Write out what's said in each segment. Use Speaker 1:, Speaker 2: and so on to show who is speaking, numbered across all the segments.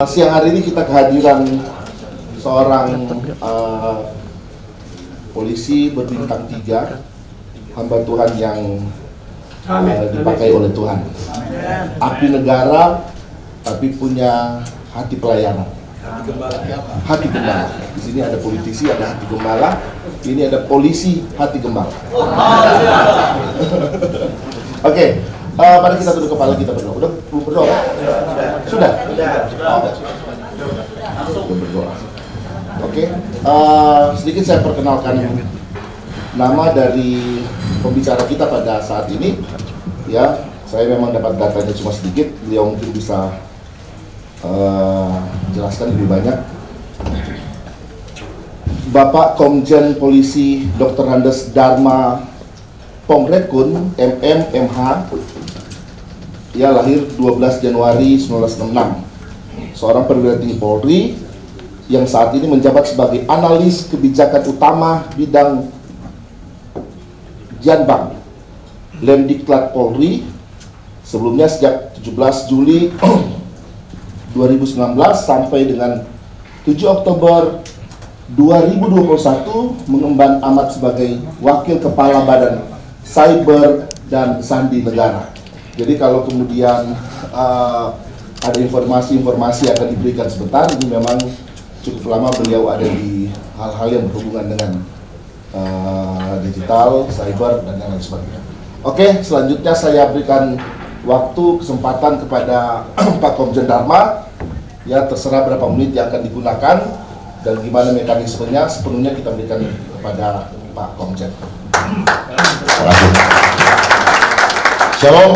Speaker 1: Siang hari ini kita kehadiran seorang uh, polisi berbintang tiga, hamba Tuhan yang uh, dipakai oleh Tuhan. Api negara, tapi punya hati pelayanan. Hati gembala. Di sini ada politisi, ada hati gembala. Ini ada polisi hati gembala. Oke, uh, mari kita tunduk kepala kita berdoa. Udah berdoa? Sudah. Oh, Sudah berdoa. Oke, uh, sedikit saya perkenalkan nama dari pembicara kita pada saat ini. Ya, saya memang dapat datanya cuma sedikit. Beliau mungkin bisa uh, jelaskan lebih banyak. Bapak Komjen Polisi Dr. Handes Dharma Pongrekun, MM, MH, ia lahir 12 Januari 1966. Seorang perwira tinggi Polri yang saat ini menjabat sebagai analis kebijakan utama bidang Janbang Lemdiklat Polri sebelumnya sejak 17 Juli 2019 sampai dengan 7 Oktober 2021 mengemban amat sebagai Wakil Kepala Badan Cyber dan Sandi Negara. Jadi kalau kemudian uh, ada informasi-informasi akan diberikan sebentar, ini memang cukup lama beliau ada di hal-hal yang berhubungan dengan uh, digital, cyber, dan lain sebagainya. Oke, selanjutnya saya berikan waktu kesempatan kepada Pak Komjen Dharma. Ya, terserah berapa menit yang akan digunakan dan gimana mekanismenya sepenuhnya kita berikan kepada Pak Komjen.
Speaker 2: Terima kasih. Shalom.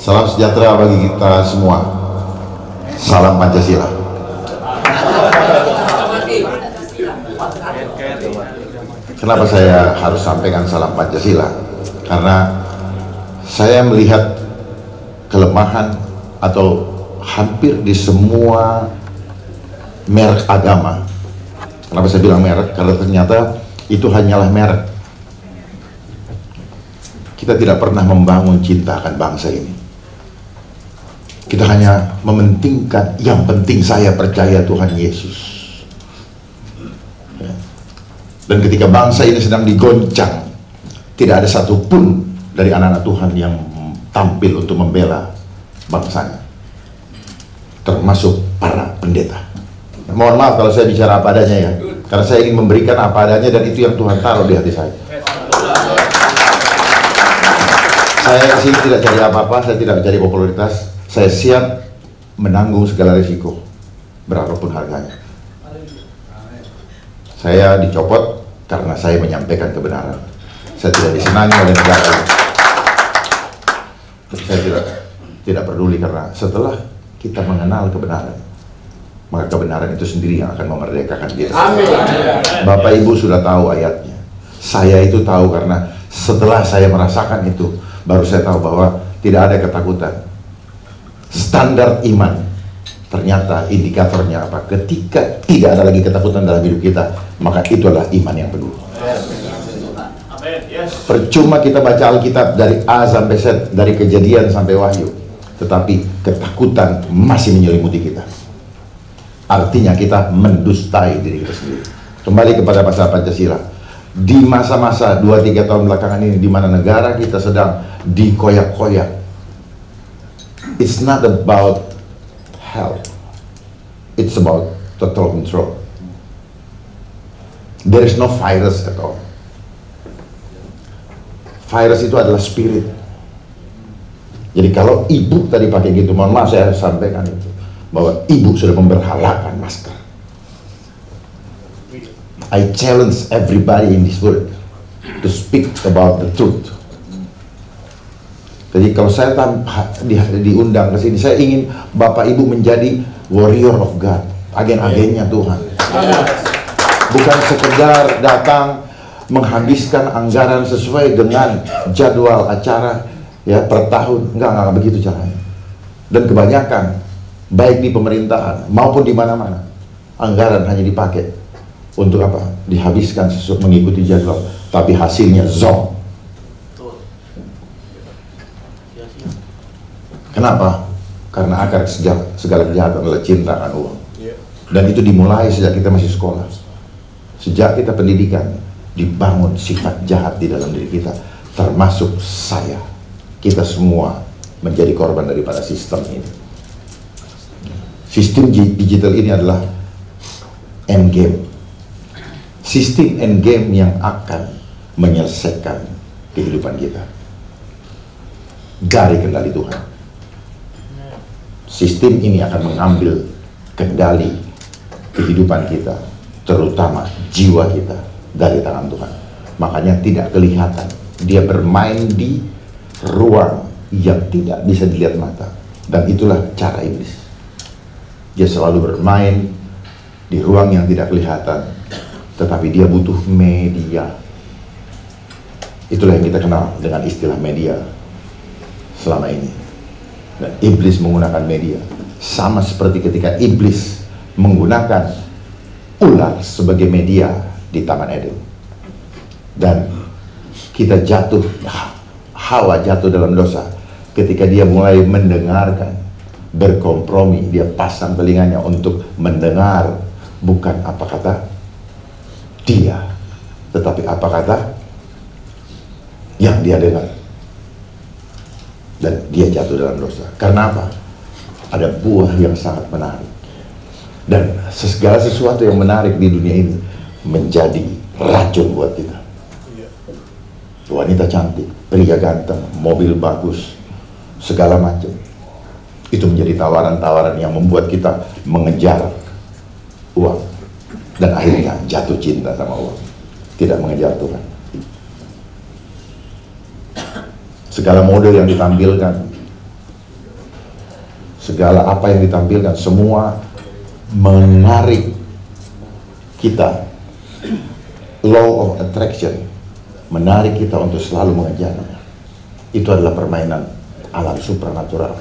Speaker 2: Salam sejahtera bagi kita semua. Salam Pancasila. Kenapa saya harus sampaikan salam Pancasila? Karena saya melihat kelemahan atau hampir di semua merek agama. Kenapa saya bilang merek? Karena ternyata itu hanyalah merek. Kita tidak pernah membangun cinta akan bangsa ini. Kita hanya mementingkan yang penting saya percaya Tuhan Yesus. Ya. Dan ketika bangsa ini sedang digoncang, tidak ada satupun dari anak-anak Tuhan yang tampil untuk membela bangsanya. Termasuk para pendeta. Mohon maaf kalau saya bicara apa adanya ya. Karena saya ingin memberikan apa adanya dan itu yang Tuhan taruh di hati saya. Saya sini tidak cari apa-apa, saya tidak mencari popularitas. Saya siap menanggung segala risiko, berapapun harganya. Saya dicopot karena saya menyampaikan kebenaran. Saya tidak disenangi oleh negara. Saya tidak tidak peduli karena setelah kita mengenal kebenaran, maka kebenaran itu sendiri yang akan memerdekakan kita.
Speaker 3: Amin.
Speaker 2: Bapak Ibu sudah tahu ayatnya. Saya itu tahu karena setelah saya merasakan itu, baru saya tahu bahwa tidak ada ketakutan. Standar iman ternyata indikatornya apa? Ketika tidak ada lagi ketakutan dalam hidup kita, maka itu adalah iman yang penuh. Percuma kita baca Alkitab dari A sampai Z, dari kejadian sampai wahyu, tetapi ketakutan masih menyelimuti kita. Artinya kita mendustai diri kita sendiri. Kembali kepada pasal Pancasila. Di masa-masa 2-3 tahun belakangan ini di mana negara kita sedang dikoyak-koyak. It's not about health. It's about total control. There is no virus at all. Virus itu adalah spirit. Jadi kalau ibu tadi pakai gitu, mohon maaf saya sampaikan itu bahwa ibu sudah memberhalakan masker. I challenge everybody in this world to speak about the truth. Jadi kalau saya tanpa di, diundang ke sini, saya ingin Bapak Ibu menjadi warrior of God, agen-agennya Tuhan. Bukan sekedar datang menghabiskan anggaran sesuai dengan jadwal acara ya per tahun, enggak enggak begitu caranya. Dan kebanyakan baik di pemerintahan maupun di mana-mana anggaran hanya dipakai untuk apa? Dihabiskan sesuai mengikuti jadwal, tapi hasilnya zong. Kenapa? Karena akar segala, segala kejahatan adalah cinta akan uang.
Speaker 3: Iya.
Speaker 2: Dan itu dimulai sejak kita masih sekolah. Sejak kita pendidikan, dibangun sifat jahat di dalam diri kita. Termasuk saya. Kita semua menjadi korban daripada sistem ini. Sistem gi- digital ini adalah endgame. Sistem endgame yang akan menyelesaikan kehidupan kita. Dari kendali Tuhan. Sistem ini akan mengambil kendali kehidupan kita, terutama jiwa kita dari tangan Tuhan. Makanya tidak kelihatan. Dia bermain di ruang yang tidak bisa dilihat mata. Dan itulah cara iblis. Dia selalu bermain di ruang yang tidak kelihatan, tetapi dia butuh media. Itulah yang kita kenal dengan istilah media selama ini. Dan iblis menggunakan media. Sama seperti ketika iblis menggunakan ular sebagai media di Taman Eden. Dan kita jatuh, Hawa jatuh dalam dosa ketika dia mulai mendengarkan, berkompromi, dia pasang telinganya untuk mendengar bukan apa kata dia, tetapi apa kata yang dia dengar dan dia jatuh dalam dosa. Karena apa? Ada buah yang sangat menarik. Dan segala sesuatu yang menarik di dunia ini menjadi racun buat kita.
Speaker 3: Iya.
Speaker 2: Wanita cantik, pria ganteng, mobil bagus, segala macam. Itu menjadi tawaran-tawaran yang membuat kita mengejar uang. Dan akhirnya jatuh cinta sama uang. Tidak mengejar Tuhan. segala model yang ditampilkan, segala apa yang ditampilkan, semua menarik kita. Law of attraction menarik kita untuk selalu mengejarnya. Itu adalah permainan alam supranatural.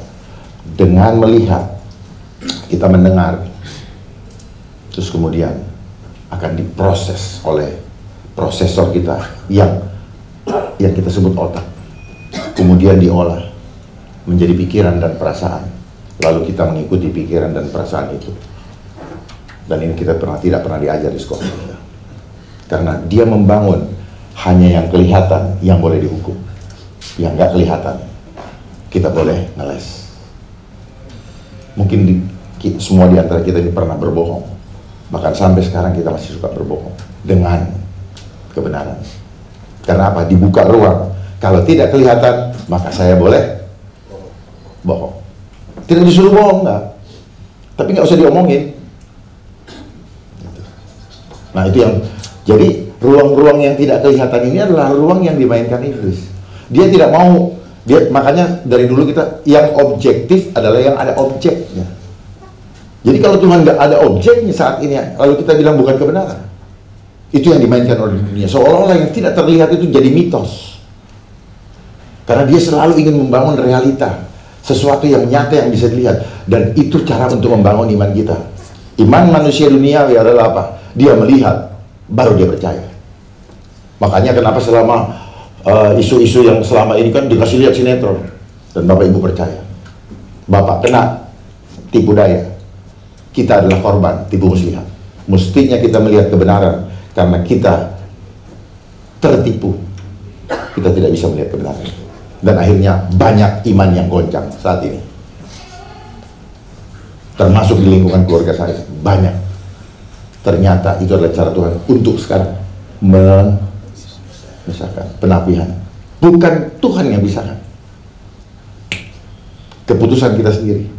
Speaker 2: Dengan melihat, kita mendengar, terus kemudian akan diproses oleh prosesor kita yang yang kita sebut otak kemudian diolah menjadi pikiran dan perasaan. Lalu kita mengikuti pikiran dan perasaan itu. Dan ini kita pernah tidak pernah diajar di sekolah kita. Karena dia membangun hanya yang kelihatan yang boleh dihukum. Yang nggak kelihatan kita boleh ngeles. Mungkin di, semua di antara kita ini pernah berbohong. Bahkan sampai sekarang kita masih suka berbohong dengan kebenaran. Karena apa? Dibuka ruang. Kalau tidak kelihatan, maka saya boleh bohong. Tidak disuruh bohong, enggak. Tapi nggak usah diomongin. Nah itu yang, jadi ruang-ruang yang tidak kelihatan ini adalah ruang yang dimainkan iblis. Dia tidak mau, dia makanya dari dulu kita yang objektif adalah yang ada objeknya. Jadi kalau Tuhan nggak ada objeknya saat ini, lalu kita bilang bukan kebenaran. Itu yang dimainkan oleh dunia. Seolah-olah yang tidak terlihat itu jadi mitos. Karena dia selalu ingin membangun realita. Sesuatu yang nyata yang bisa dilihat. Dan itu cara untuk membangun iman kita. Iman manusia duniawi adalah apa? Dia melihat, baru dia percaya. Makanya kenapa selama uh, isu-isu yang selama ini kan dikasih lihat sinetron. Dan Bapak Ibu percaya. Bapak kena tipu daya. Kita adalah korban tipu muslihat. Mestinya kita melihat kebenaran. Karena kita tertipu. Kita tidak bisa melihat kebenaran dan akhirnya banyak iman yang goncang saat ini. Termasuk di lingkungan keluarga saya, banyak. Ternyata itu adalah cara Tuhan untuk sekarang memisahkan penapihan. Bukan Tuhan yang bisa Keputusan kita sendiri.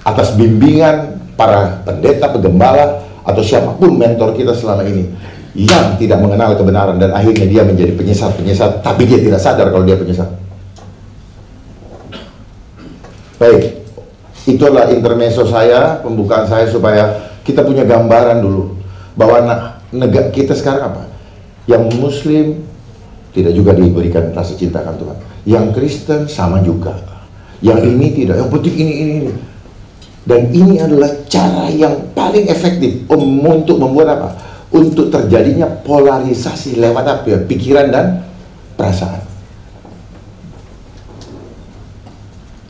Speaker 2: Atas bimbingan para pendeta, pegembala, atau siapa pun mentor kita selama ini yang tidak mengenal kebenaran dan akhirnya dia menjadi penyesat-penyesat tapi dia tidak sadar kalau dia penyesat. Baik, itulah intermezzo saya, pembukaan saya supaya kita punya gambaran dulu bahwa negara kita sekarang apa? Yang Muslim tidak juga diberikan rasa cinta akan Tuhan. Yang Kristen sama juga. Yang ini tidak, yang penting ini ini ini. Dan ini adalah cara yang paling efektif um, untuk membuat apa? Untuk terjadinya polarisasi lewat apa ya? Pikiran dan perasaan.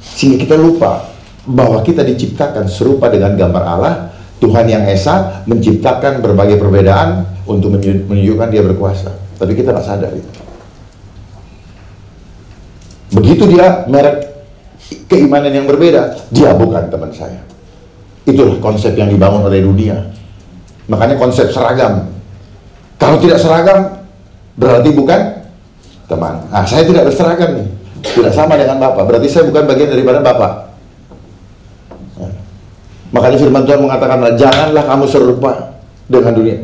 Speaker 2: Sehingga kita lupa bahwa kita diciptakan serupa dengan gambar Allah, Tuhan yang Esa menciptakan berbagai perbedaan untuk menunjuk- menunjukkan dia berkuasa. Tapi kita nggak sadar itu. Begitu dia merek keimanan yang berbeda, dia bukan teman saya. Itulah konsep yang dibangun oleh dunia. Makanya konsep seragam. Kalau tidak seragam, berarti bukan teman. Nah, saya tidak berseragam nih. Tidak sama dengan Bapak. Berarti saya bukan bagian daripada Bapak. Nah, Makanya firman Tuhan mengatakan, janganlah kamu serupa dengan dunia.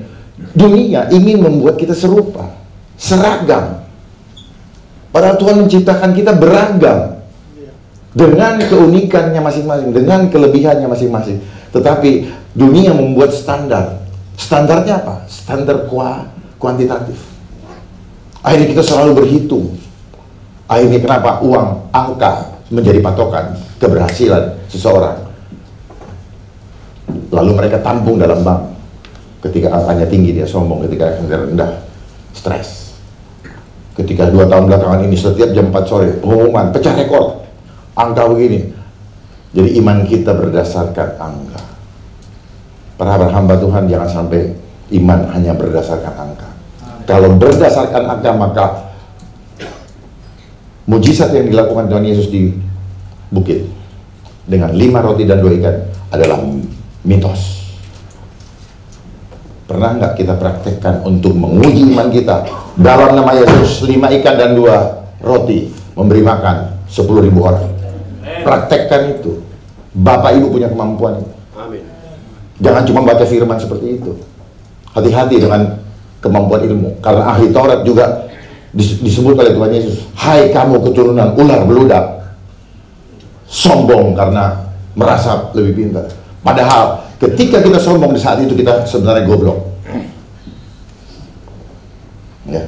Speaker 2: Dunia ingin membuat kita serupa, seragam. Padahal Tuhan menciptakan kita beragam dengan keunikannya masing-masing, dengan kelebihannya masing-masing. Tetapi dunia membuat standar. Standarnya apa? Standar kua, kuantitatif. Akhirnya kita selalu berhitung. Akhirnya kenapa uang, angka menjadi patokan keberhasilan seseorang. Lalu mereka tampung dalam bank. Ketika angkanya tinggi dia sombong, ketika angkanya rendah stres. Ketika dua tahun belakangan ini setiap jam 4 sore pengumuman pecah rekor angka begini. Jadi iman kita berdasarkan angka. Para hamba Tuhan jangan sampai iman hanya berdasarkan angka. Kalau berdasarkan angka maka mujizat yang dilakukan Tuhan Yesus di bukit dengan lima roti dan dua ikan adalah mitos. Pernah nggak kita praktekkan untuk menguji iman kita dalam nama Yesus lima ikan dan dua roti memberi makan sepuluh ribu orang. Praktekkan itu. Bapak Ibu punya kemampuan. itu.
Speaker 3: Amin.
Speaker 2: Jangan cuma baca firman seperti itu. Hati-hati dengan kemampuan ilmu. Karena ahli Taurat juga dis- disebut oleh Tuhan Yesus. Hai kamu keturunan ular beludak. Sombong karena merasa lebih pintar. Padahal ketika kita sombong di saat itu kita sebenarnya goblok. Ya.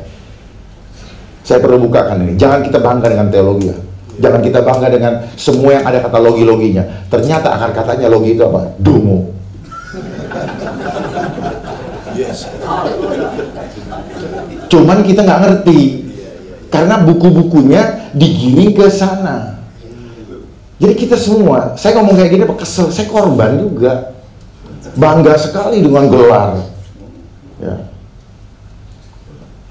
Speaker 2: Saya perlu bukakan ini. Jangan kita bangga dengan teologi ya. Jangan kita bangga dengan semua yang ada kata logi-loginya. Ternyata akar katanya logi itu apa? Dungu.
Speaker 3: Yes.
Speaker 2: Cuman kita nggak ngerti karena buku-bukunya digiring ke sana. Jadi kita semua, saya ngomong kayak gini kesel, saya korban juga. Bangga sekali dengan gelar. Ya.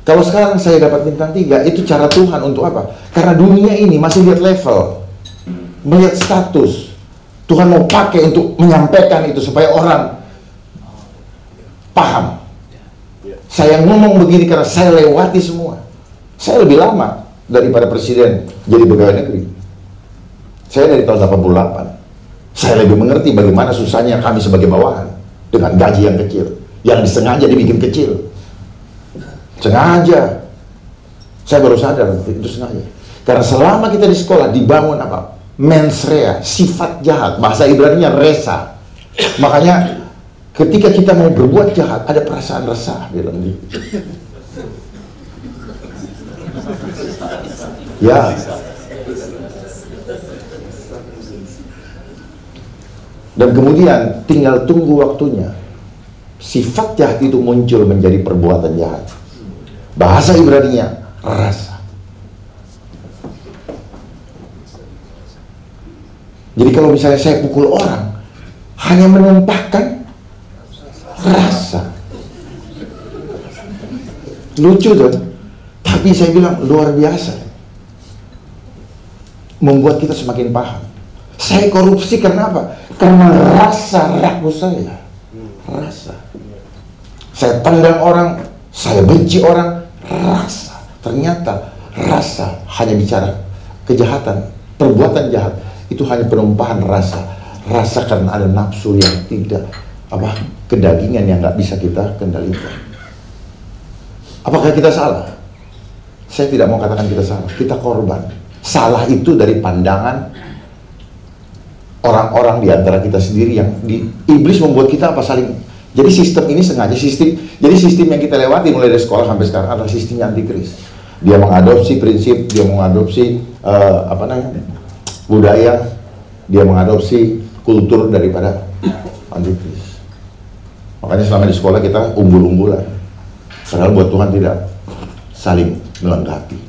Speaker 2: Kalau sekarang saya dapat bintang tiga, itu cara Tuhan untuk apa? Karena dunia ini masih lihat level, melihat status. Tuhan mau pakai untuk menyampaikan itu supaya orang paham. Saya ngomong begini karena saya lewati semua. Saya lebih lama daripada presiden jadi pegawai negeri. Saya dari tahun 88. Saya lebih mengerti bagaimana susahnya kami sebagai bawahan dengan gaji yang kecil, yang disengaja dibikin kecil. Sengaja. Saya baru sadar itu sengaja. Karena selama kita di sekolah dibangun apa? Mensrea, sifat jahat. Bahasa Ibrani-nya resa. Makanya ketika kita mau berbuat jahat ada perasaan resah di dalam diri. Ya. Dan kemudian tinggal tunggu waktunya. Sifat jahat itu muncul menjadi perbuatan jahat. Bahasa Ibrani-nya rasa. Jadi kalau misalnya saya pukul orang, hanya menumpahkan rasa. Lucu tuh. Tapi saya bilang luar biasa. Membuat kita semakin paham. Saya korupsi karena apa? Karena rasa ragu saya. Rasa. Saya tendang orang, saya benci orang, rasa. Ternyata rasa hanya bicara kejahatan, perbuatan jahat itu hanya penumpahan rasa. Rasa karena ada nafsu yang tidak apa kedagingan yang nggak bisa kita kendalikan. Apakah kita salah? Saya tidak mau katakan kita salah. Kita korban. Salah itu dari pandangan orang-orang di antara kita sendiri yang di, iblis membuat kita apa saling jadi sistem ini sengaja sistem jadi sistem yang kita lewati mulai dari sekolah sampai sekarang adalah sistemnya antikris. Dia mengadopsi prinsip dia mengadopsi eh, apa namanya budaya dia mengadopsi kultur daripada antikris. Makanya selama di sekolah kita unggul-unggulan padahal buat Tuhan tidak saling melengkapi.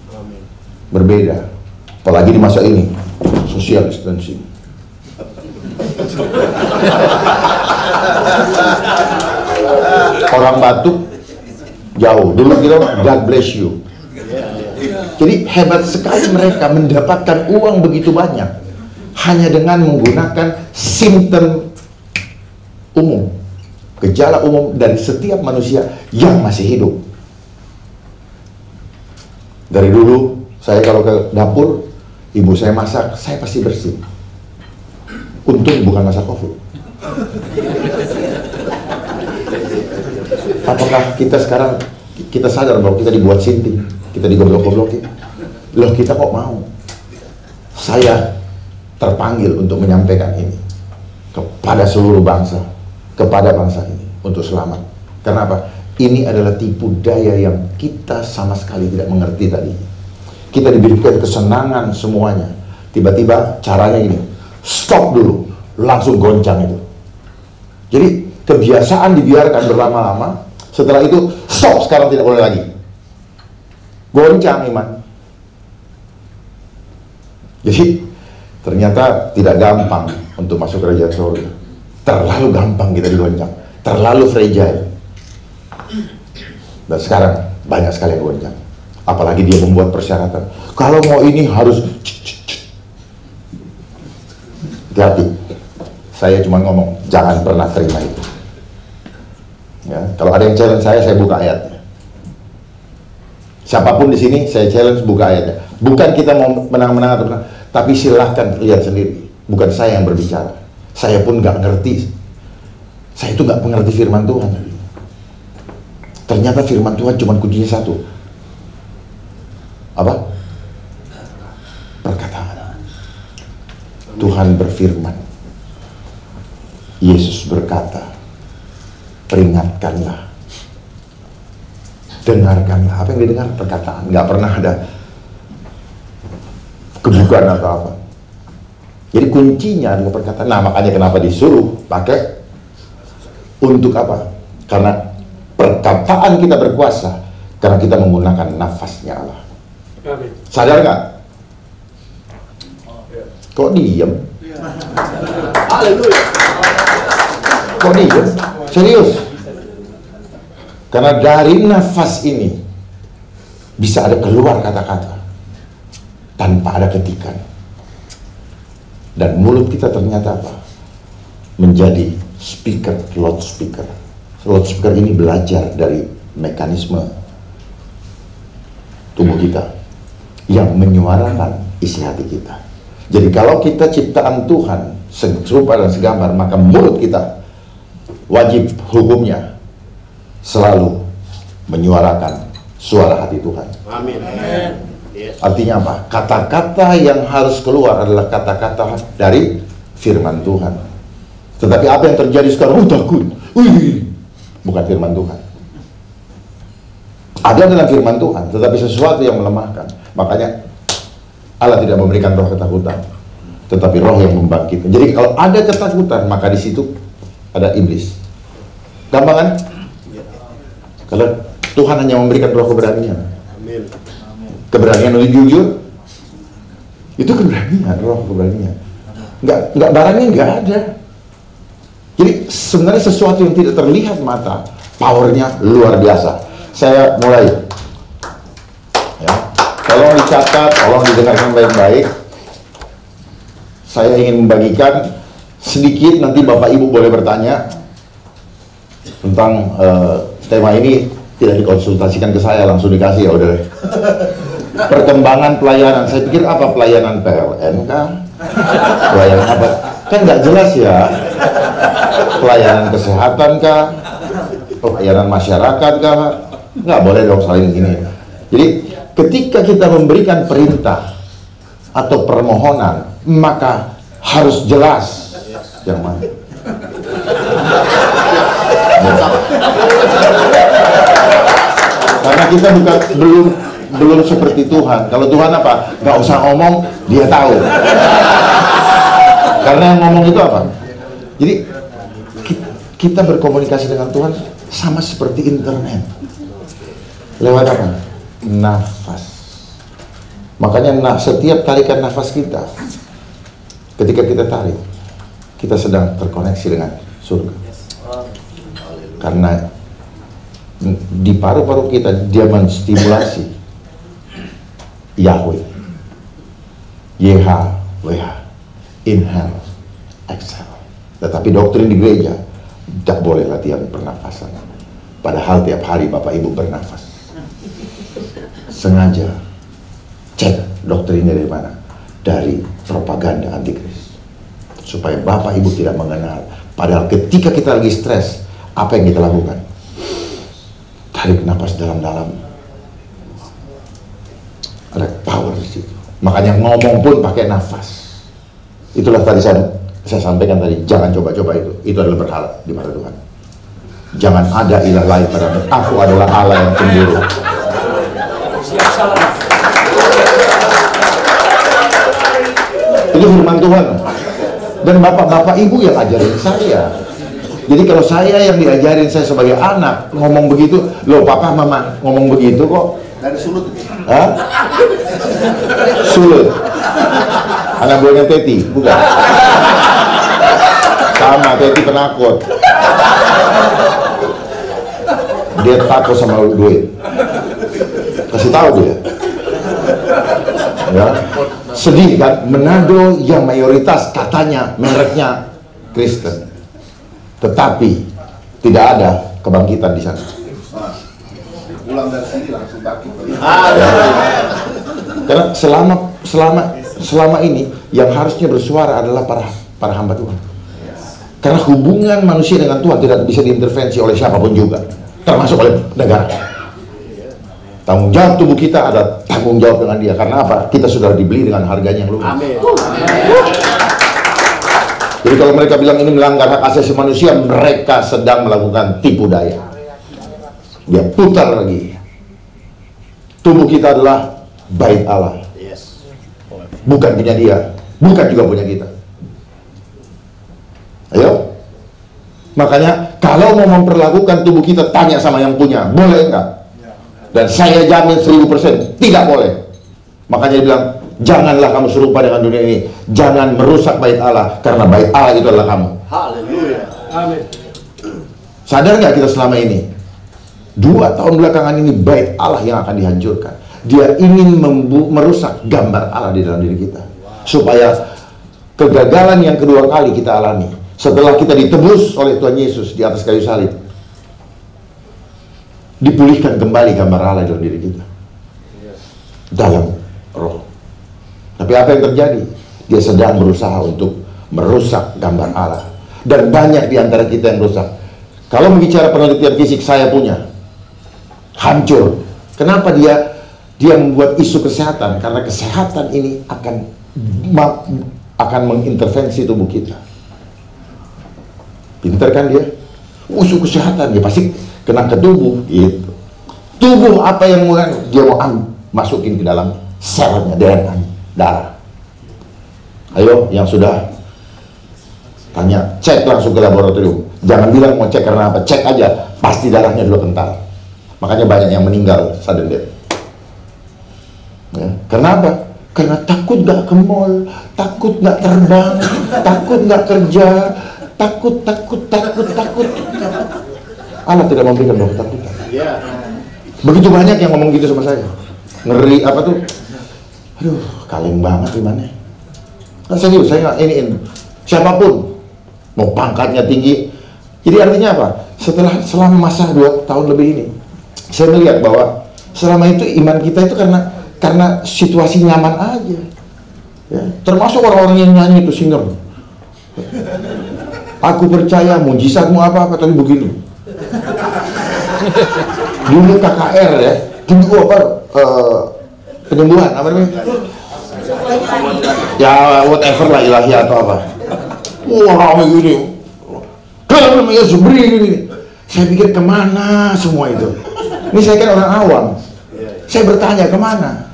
Speaker 2: Berbeda. Apalagi di masa ini social distancing Orang batuk jauh. Dulu kita God bless you. Jadi hebat sekali mereka mendapatkan uang begitu banyak hanya dengan menggunakan simptom umum, gejala umum dari setiap manusia yang masih hidup. Dari dulu saya kalau ke dapur, ibu saya masak, saya pasti bersih. Untung bukan masak covid. Apakah kita sekarang kita sadar bahwa kita dibuat sinting, kita digoblok-goblokin? Loh kita kok mau? Saya terpanggil untuk menyampaikan ini kepada seluruh bangsa, kepada bangsa ini untuk selamat. Kenapa? Ini adalah tipu daya yang kita sama sekali tidak mengerti tadi. Kita diberikan kesenangan semuanya. Tiba-tiba caranya ini, stop dulu, langsung goncang itu. Jadi kebiasaan dibiarkan berlama-lama, setelah itu stop sekarang tidak boleh lagi. Goncang iman. Jadi ternyata tidak gampang untuk masuk kerajaan surga. Terlalu gampang kita digoncang, terlalu fragile. Dan sekarang banyak sekali yang goncang. Apalagi dia membuat persyaratan. Kalau mau ini harus hati-hati. Saya cuma ngomong, jangan pernah terima itu. Ya, kalau ada yang challenge saya, saya buka ayatnya. Siapa pun di sini, saya challenge buka ayatnya. Bukan kita mau menang-menang atau menang, tapi silahkan lihat sendiri. Bukan saya yang berbicara. Saya pun nggak ngerti. Saya itu nggak mengerti firman Tuhan. Ternyata firman Tuhan cuma kuncinya satu. Apa? Perkataan. Tuhan berfirman. Yesus berkata, peringatkanlah. Dengarkanlah. Apa yang didengar? Perkataan. Nggak pernah ada kebukaan atau apa. Jadi kuncinya adalah perkataan. Nah makanya kenapa disuruh pakai untuk apa? Karena perkataan kita berkuasa karena kita menggunakan nafasnya Allah. Sadar nggak? Kok diem? Kok diem? Serius? Karena dari nafas ini bisa ada keluar kata-kata tanpa ada ketikan. Dan mulut kita ternyata apa? Menjadi speaker, loudspeaker. Loudspeaker ini belajar dari mekanisme tubuh kita yang menyuarakan isi hati kita. Jadi kalau kita ciptaan Tuhan serupa dan segambar, maka mulut kita wajib hukumnya selalu menyuarakan suara hati Tuhan.
Speaker 3: Amin.
Speaker 2: Artinya apa? Kata-kata yang harus keluar adalah kata-kata dari firman Tuhan. Tetapi apa yang terjadi sekarang? Oh takut. Wih, bukan firman Tuhan. Ada dalam firman Tuhan, tetapi sesuatu yang melemahkan. Makanya Allah tidak memberikan roh ketakutan, tetapi roh yang membangkitkan. Jadi kalau ada ketakutan, maka di situ ada iblis. Gampang kan? Kalau Tuhan hanya memberikan roh keberanian,
Speaker 3: Amin.
Speaker 2: keberanian untuk jujur. Itu keberanian roh keberanian. Nggak nggak barangnya nggak ada. Jadi sebenarnya sesuatu yang tidak terlihat mata powernya luar biasa. Saya mulai. Ya tolong dicatat tolong didengarkan baik-baik. Saya ingin membagikan sedikit nanti bapak ibu boleh bertanya tentang eh, tema ini tidak dikonsultasikan ke saya langsung dikasih ya udah. Perkembangan pelayanan saya pikir apa pelayanan PLN kah? Pelayanan apa? Kan nggak jelas ya. Pelayanan kesehatan kah? Pelayanan masyarakat kah? Nggak boleh dong saling gini jadi ketika kita memberikan perintah atau permohonan maka harus jelas. Yang mana karena kita bukan belum belum seperti Tuhan. Kalau Tuhan apa? Gak usah ngomong, dia tahu. Karena yang ngomong itu apa? Jadi ki- kita berkomunikasi dengan Tuhan sama seperti internet. Lewat apa? Nafas. Makanya nah, setiap tarikan nafas kita, ketika kita tarik, kita sedang terkoneksi dengan surga. Karena di paru-paru kita dia menstimulasi Yahweh. YHWH. Inhale, exhale. Tetapi doktrin di gereja tidak boleh latihan pernafasan. Padahal tiap hari Bapak Ibu bernafas. Sengaja cek doktrinnya dari mana? Dari propaganda antikris. Supaya Bapak Ibu tidak mengenal. Padahal ketika kita lagi stres, apa yang kita lakukan? Tarik nafas dalam-dalam. Ada power di situ. Makanya ngomong pun pakai nafas. Itulah tadi saya, saya sampaikan tadi, jangan coba-coba itu. Itu adalah berhala di mata Tuhan. Jangan ada ilah lain padamu. Aku adalah Allah yang cemburu. Itu firman Tuhan. Dan bapak-bapak ibu yang ajarin saya. Jadi kalau saya yang diajarin saya sebagai anak ngomong begitu, loh papa mama ngomong begitu kok.
Speaker 1: Dari sulut.
Speaker 2: Hah? Sulut. Anak buahnya Teti, bukan? Sama, Teti penakut. Dia takut sama duit. Kasih tahu dia. Ya. Sedih kan? Manado yang mayoritas katanya mereknya Kristen. Tetapi tidak ada kebangkitan di sana.
Speaker 1: Pulang dari sini langsung kaki.
Speaker 2: Karena selama selama selama ini yang harusnya bersuara adalah para para hamba Tuhan. Karena hubungan manusia dengan Tuhan tidak bisa diintervensi oleh siapa pun juga, termasuk oleh negara. Tanggung jawab tubuh kita ada tanggung jawab dengan dia. Karena apa? Kita sudah dibeli dengan harganya yang lunas. Jadi kalau mereka bilang ini melanggar hak asasi manusia, mereka sedang melakukan tipu daya. Dia putar lagi. Tubuh kita adalah bait Allah. Bukan punya dia, bukan juga punya kita. Ayo. Makanya kalau mau memperlakukan tubuh kita tanya sama yang punya, boleh enggak? Dan saya jamin 1000% tidak boleh. Makanya dia bilang, janganlah kamu serupa dengan dunia ini. Jangan merusak bait Allah karena bait Allah itu adalah kamu. Sadar nggak kita selama ini? Dua tahun belakangan ini bait Allah yang akan dihancurkan. Dia ingin membu- merusak gambar Allah di dalam diri kita. Supaya kegagalan yang kedua kali kita alami. Setelah kita ditebus oleh Tuhan Yesus di atas kayu salib. Dipulihkan kembali gambar Allah dalam diri kita. Dalam roh. Tapi apa yang terjadi? Dia sedang berusaha untuk merusak gambar Allah. Dan banyak di antara kita yang rusak. Kalau bicara penelitian fisik saya punya, hancur. Kenapa dia dia membuat isu kesehatan? Karena kesehatan ini akan akan mengintervensi tubuh kita. Pinter kan dia? Isu kesehatan dia pasti kena ke tubuh gitu. Tubuh apa yang mau dia mau masukin ke dalam selnya DNA darah. Ayo yang sudah tanya cek langsung ke laboratorium. Jangan bilang mau cek karena apa, cek aja pasti darahnya dulu kental. Makanya banyak yang meninggal sudden death. Ya. Karena apa? Karena takut nggak ke mall, takut nggak terbang, takut nggak kerja, takut, takut, takut, takut. Allah tidak memberikan bahwa ketakutan. Begitu banyak yang ngomong gitu sama saya. Ngeri apa tuh? Aduh, kaleng banget gimana? Nah, serius, saya nggak ini, ini siapa pun mau pangkatnya tinggi. Jadi artinya apa? Setelah selama masa dua tahun lebih ini, saya melihat bahwa selama itu iman kita itu karena karena situasi nyaman aja. Ya, termasuk orang-orang yang nyanyi itu singer. Aku percaya mujizatmu apa-apa tapi begini. Dulu KKR ya, dulu apa eh, penyembuhan apa namanya? Ya whatever lah ilahi atau apa. Wah ramai gini. Kalau Yesus beri gini. Saya pikir ke mana semua itu? Ini saya kan orang awam. Saya bertanya ke mana?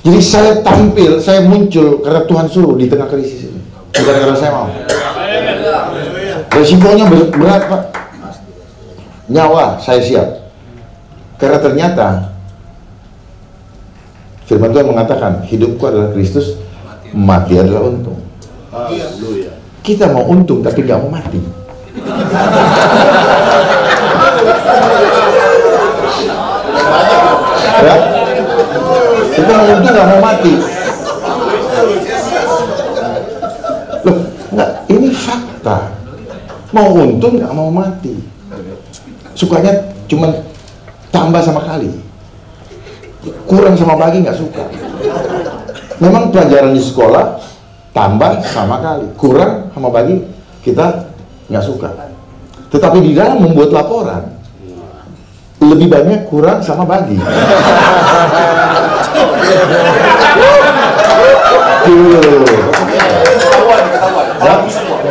Speaker 2: Jadi saya tampil, saya muncul karena Tuhan suruh di tengah krisis ini. Bukan karena saya mau. Resikonya ber- berat pak. Nyawa saya siap. Karena ternyata Firman Tuhan mengatakan hidupku adalah Kristus, mati adalah untung. kita mau untung tapi nggak mau mati. ya? Kita mau untung nggak mau mati. Loh, nggak, ini fakta. Mau untung nggak mau mati. Sukanya cuma tambah sama kali. Kurang sama bagi nggak suka. Memang pelajaran di sekolah tambah sama kali, kurang sama bagi kita nggak suka. Tetapi di dalam membuat laporan lebih banyak kurang sama bagi.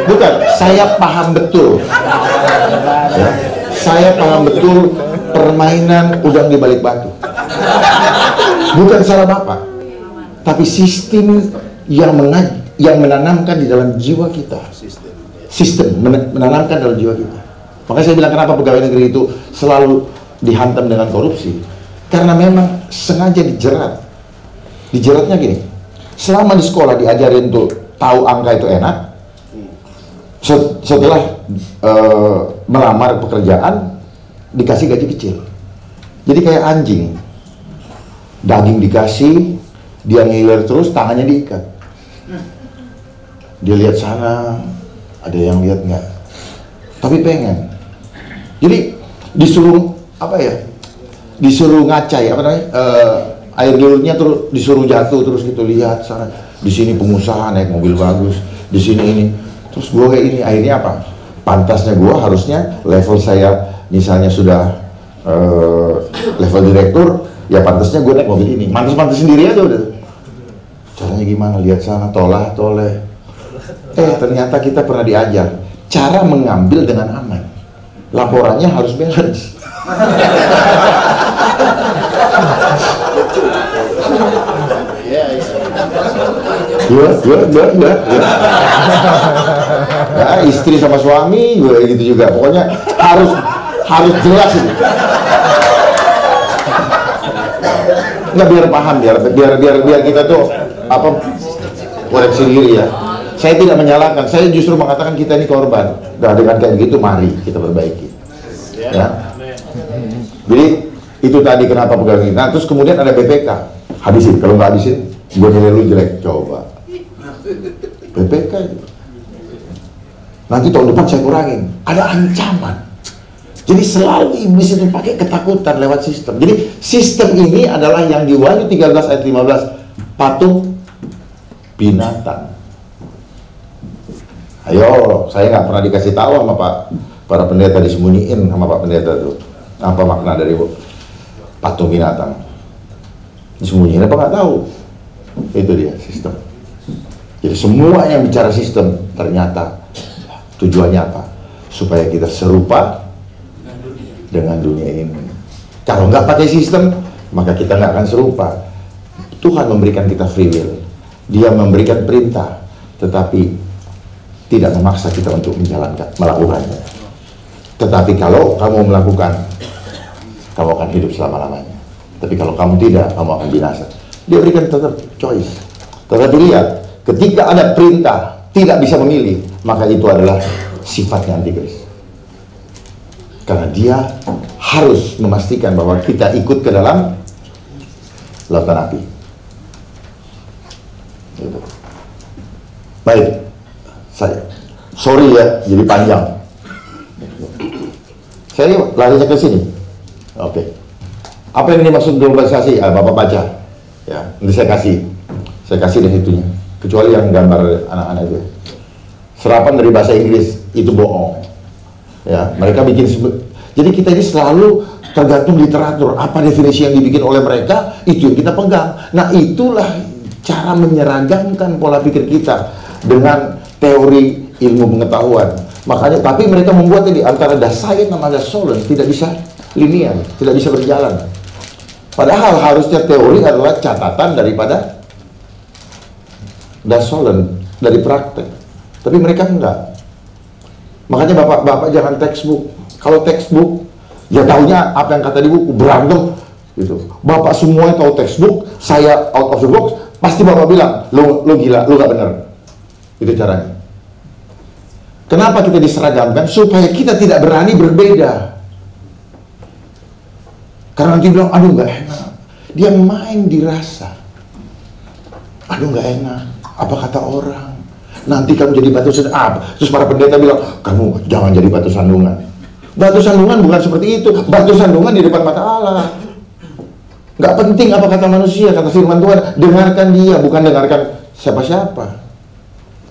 Speaker 2: Bukan, saya paham betul. Ya, saya paham betul permainan udang di balik batu. Bukan salah bapak, tapi sistem yang mengaj yang menanamkan di dalam jiwa kita. Sistem men- menanamkan dalam jiwa kita. Makanya saya bilang kenapa pegawai negeri itu selalu dihantam dengan korupsi. Karena memang sengaja dijerat. Dijeratnya gini. Selama di sekolah diajarin tuh tahu angka itu enak. Se- Setelah eh, melamar pekerjaan dikasih gaji kecil. Jadi kayak anjing. Daging dikasih, dia ngiler terus, tangannya diikat. Dia lihat sana, ada yang lihat nggak. Tapi pengen. Jadi disuruh apa ya? Disuruh ngacai apa namanya? Eh, air liurnya terus disuruh jatuh terus gitu lihat sana. Di sini pengusaha naik mobil bagus, di sini ini. Terus gue kayak ini akhirnya apa? Pantasnya gue harusnya level saya misalnya sudah eh, level direktur, ya pantasnya gue naik mobil ini. Mantas-mantas sendiri aja udah. Caranya gimana? Lihat sana, tolah, toleh. Eh, ternyata kita pernah diajar cara mengambil dengan aman. Laporannya harus balance. Dua, dua, dua, dua. Ya, istri sama suami juga gitu juga. Pokoknya harus harus jelas itu. Nggak biar paham biar biar biar biar kita tuh apa koreksi diri ya. Saya tidak menyalahkan, saya justru mengatakan kita ini korban. Nah dengan kayak begitu mari kita perbaiki. Ya. Jadi itu tadi kenapa pegawai negeri. Nah terus kemudian ada BPK. Habisin, kalau nggak habisin, gue nilai lu jelek. Coba. BPK. Nanti tahun depan saya kurangin. Ada ancaman. Jadi selalu iblis itu pakai ketakutan lewat sistem. Jadi sistem ini adalah yang di Wahyu 13 ayat 15 patung binatang. Ayo, saya nggak pernah dikasih tahu sama Pak para pendeta disembunyiin sama Pak pendeta itu apa makna dari patung binatang. Disembunyiin apa nggak tahu. Itu dia sistem. Jadi semua yang bicara sistem ternyata tujuannya apa? Supaya kita serupa dengan dunia ini. Kalau nggak pakai sistem, maka kita nggak akan serupa. Tuhan memberikan kita free will. Dia memberikan perintah, tetapi tidak memaksa kita untuk menjalankan, melakukannya. Tetapi kalau kamu melakukan, kamu akan hidup selama-lamanya. Tapi kalau kamu tidak, kamu akan binasa. Dia berikan tetap choice. Tetapi lihat, ketika ada perintah, tidak bisa memilih, maka itu adalah sifatnya antikris. Karena dia harus memastikan bahwa kita ikut ke dalam lautan api. Gitu. Baik, saya sorry ya, jadi panjang. Saya larinya ke sini. Oke. Apa yang dimaksud globalisasi? Ah, Bapak baca. Ya, nanti saya kasih. Saya kasih deh itunya. Kecuali yang gambar anak-anak itu. Serapan dari bahasa Inggris itu bohong. Ya, mereka bikin jadi kita ini selalu tergantung literatur. Apa definisi yang dibikin oleh mereka, itu yang kita pegang. Nah, itulah cara menyeragamkan pola pikir kita dengan teori ilmu pengetahuan. Makanya, tapi mereka membuat ini antara Dasein sama Dasolen tidak bisa linear, tidak bisa berjalan. Padahal harusnya teori adalah catatan daripada Dasolen dari praktek. Tapi mereka enggak. Makanya bapak-bapak jangan textbook. Kalau textbook, ya taunya apa yang kata di buku berantem gitu. Bapak semua tahu textbook, saya out of the box, pasti bapak bilang, lo lo gila, lo gak bener. Itu caranya. Kenapa kita diseragamkan? Supaya kita tidak berani berbeda. Karena nanti bilang, aduh nggak enak. Dia main dirasa. Aduh nggak enak. Apa kata orang? Nanti kamu jadi batu sandungan. Ah, terus para pendeta bilang, kamu jangan jadi batu sandungan. Batu sandungan bukan seperti itu. Batu sandungan di depan mata Allah. Nggak penting apa kata manusia, kata firman Tuhan. Dengarkan dia, bukan dengarkan siapa-siapa.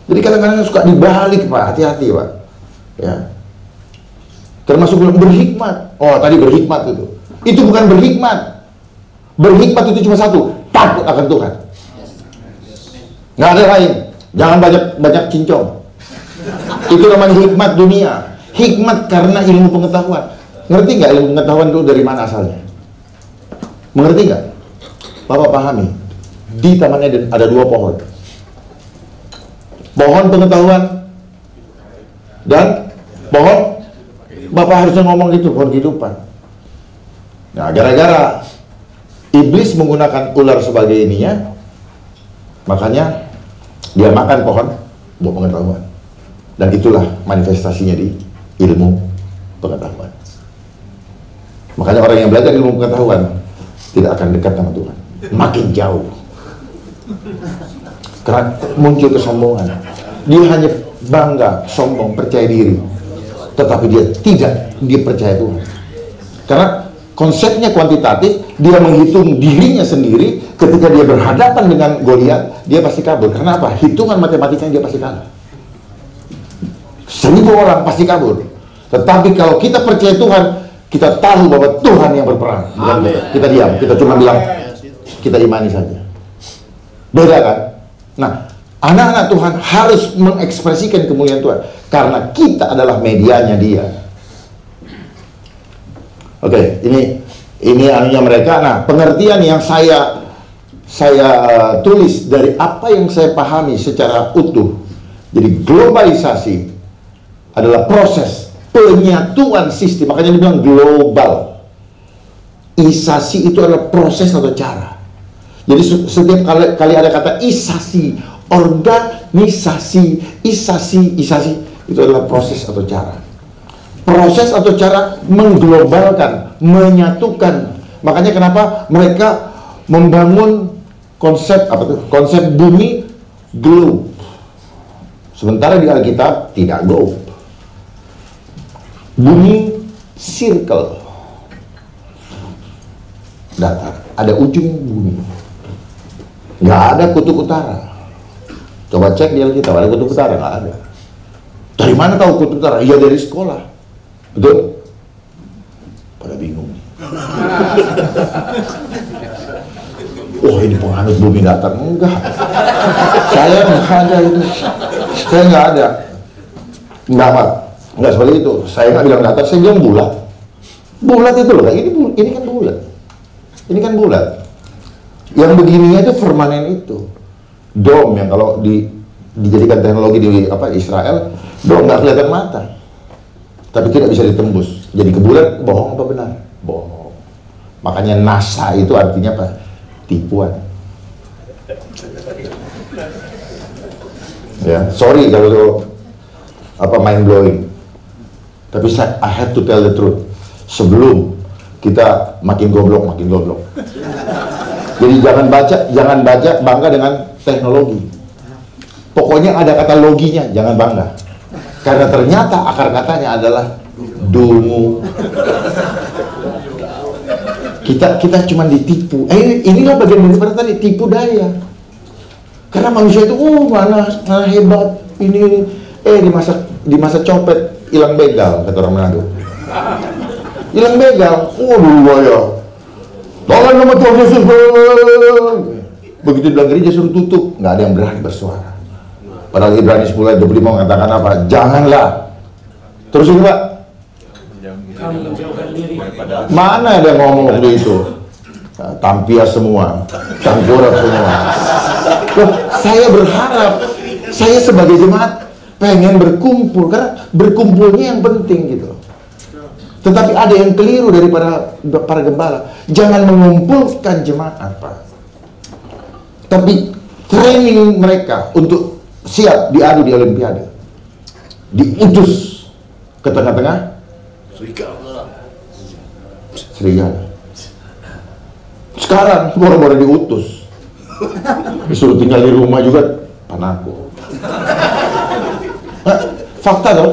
Speaker 2: Jadi kadang-kadang suka dibalik, Pak. Hati-hati, Pak. Ya. Termasuk bilang berhikmat. Oh, tadi berhikmat itu. Itu bukan berhikmat. Berhikmat itu cuma satu, takut akan Tuhan. Nggak ada lain. Jangan banyak banyak cincong. Itu namanya hikmat dunia. Hikmat karena ilmu pengetahuan. Ngerti nggak ilmu pengetahuan itu dari mana asalnya? Mengerti nggak? Bapak pahami. Di Taman Eden ada dua pohon. Pohon pengetahuan dan pohon Bapak harusnya ngomong gitu, pohon kehidupan. Nah, gara-gara iblis menggunakan ular sebagai ininya, makanya dia makan pohon buah pengetahuan. Dan itulah manifestasinya di ilmu pengetahuan. Makanya orang yang belajar ilmu pengetahuan tidak akan dekat sama Tuhan. Makin jauh. Karena muncul kesombongan. Dia hanya bangga, sombong, percaya diri. Tetapi dia tidak, dia percaya Tuhan. Karena konsepnya kuantitatif, dia menghitung dirinya sendiri ketika dia berhadapan dengan Goliat, dia pasti kabur. Karena apa? Hitungan matematikanya dia pasti kalah. Seribu orang pasti kabur. Tetapi kalau kita percaya Tuhan, kita tahu bahwa Tuhan yang berperang. Bukan kita. Kita diam, kita cuma bilang, kita imani saja. Beda kan? Nah, anak-anak Tuhan harus mengekspresikan kemuliaan Tuhan. Karena kita adalah medianya dia. Oke, ini ini anunya mereka. Nah, pengertian yang saya saya uh, tulis dari apa yang saya pahami secara utuh. Jadi globalisasi adalah proses penyatuan sistem. Makanya dibilang global. Isasi itu adalah proses atau cara. Jadi setiap kali, kali ada kata isasi, organisasi, isasi, isasi itu adalah proses atau cara proses atau cara mengglobalkan, menyatukan. Makanya kenapa mereka membangun konsep apa tuh? Konsep bumi globe. Sementara di Alkitab tidak globe. Bumi circle. Datar, ada ujung bumi. Nggak ada kutub utara. Coba cek di Alkitab, ada kutub utara? Nggak ada. Dari mana tahu kutub utara? Ya dari sekolah. Betul? Pada bingung. Wah ini penganut bumi datar enggak. Saya nggak ada itu. Saya nggak ada. Enggak apa? Enggak seperti itu. Saya nggak bilang datar, saya bilang bulat. Bulat itu loh. Ini ini kan bulat. Ini kan bulat. Yang begininya itu permanen itu. Dom yang kalau di dijadikan teknologi di apa Israel, dom nggak kelihatan mata tapi tidak bisa ditembus. Jadi ke bulan bohong apa benar? Bohong. Makanya NASA itu artinya apa? Tipuan. Ya, sorry kalau itu apa mind blowing. Tapi saya I have to tell the truth. Sebelum kita makin goblok, makin goblok. Jadi jangan baca, jangan baca bangga dengan teknologi. Pokoknya ada kata loginya, jangan bangga. Karena ternyata akar katanya adalah dungu. Kita kita cuma ditipu. Eh inilah bagian dari tadi tipu daya. Karena manusia itu, oh mana, mana hebat ini, ini. Eh di masa di masa copet hilang begal kata orang Manado. Hilang begal, oh dulu ya. Tolong nama Tuhan Yesus. Begitu bilang gereja suruh tutup, nggak ada yang berani bersuara. Padahal Ibrani 10 ayat 25 mengatakan apa? Janganlah. Terus ini Pak. Mana ada ngomong waktu itu? Tampias semua, tangkurat semua. Loh, saya berharap, saya sebagai jemaat pengen berkumpul, karena berkumpulnya yang penting gitu. Tetapi ada yang keliru dari para, para gembala. Jangan mengumpulkan jemaat, Pak. Tapi training mereka untuk siap diadu di Olimpiade. diutus ke tengah-tengah serigala. Sekarang baru-baru diutus. Disuruh tinggal di rumah juga panako. Nah, fakta dong.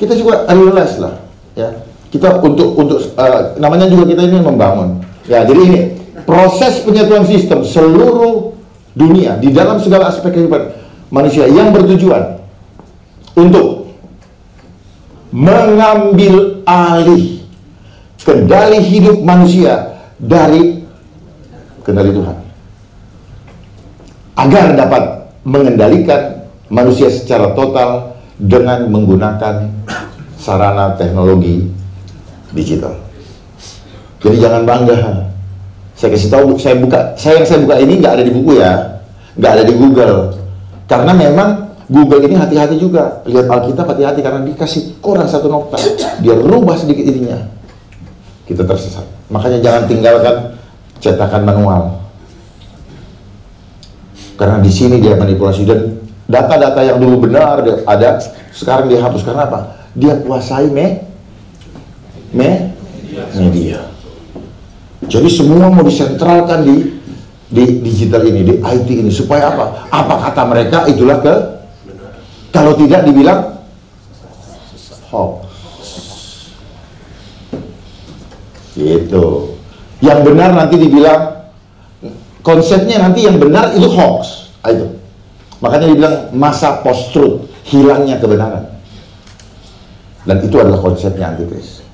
Speaker 2: Kita juga realize lah, ya. Kita untuk untuk uh, namanya juga kita ini membangun. Ya, jadi ini proses penyatuan sistem seluruh dunia di dalam segala aspek kehidupan manusia yang bertujuan untuk mengambil alih kendali hidup manusia dari kendali Tuhan agar dapat mengendalikan manusia secara total dengan menggunakan sarana teknologi digital. Jadi jangan bangga. Saya kasih tahu, saya buka, saya yang saya buka ini nggak ada di buku ya, nggak ada di Google. Karena memang Google ini hati-hati juga. Lihat Alkitab hati-hati karena dikasih kurang satu nokta, dia rubah sedikit ininya. Kita tersesat. Makanya jangan tinggalkan cetakan manual. Karena di sini dia manipulasi dan data-data yang dulu benar ada sekarang dihapus karena apa? Dia kuasai me, me media. Jadi semua mau disentralkan di di digital ini, di IT ini supaya apa? Apa kata mereka itulah ke kalau tidak dibilang hoax. Gitu. Yang benar nanti dibilang konsepnya nanti yang benar itu hoax. Ah, itu. Makanya dibilang masa post truth, hilangnya kebenaran. Dan itu adalah konsepnya antikris.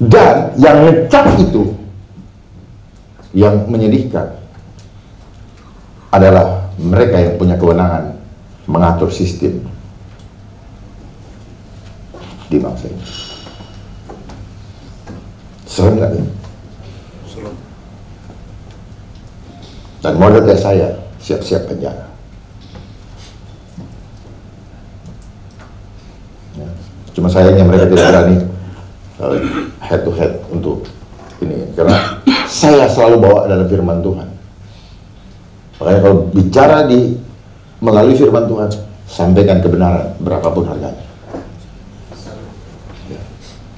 Speaker 2: Dan yang ngecap itu yang menyedihkan adalah mereka yang punya kewenangan mengatur sistem di bangsa ini. Serem nggak ini? Dan model kayak saya siap-siap penjara. Ya. Cuma sayangnya mereka tidak berani uh, head to head untuk ini karena saya selalu bawa dalam firman Tuhan. Makanya kalau bicara di melalui firman Tuhan, sampaikan kebenaran berapapun harganya. Ya.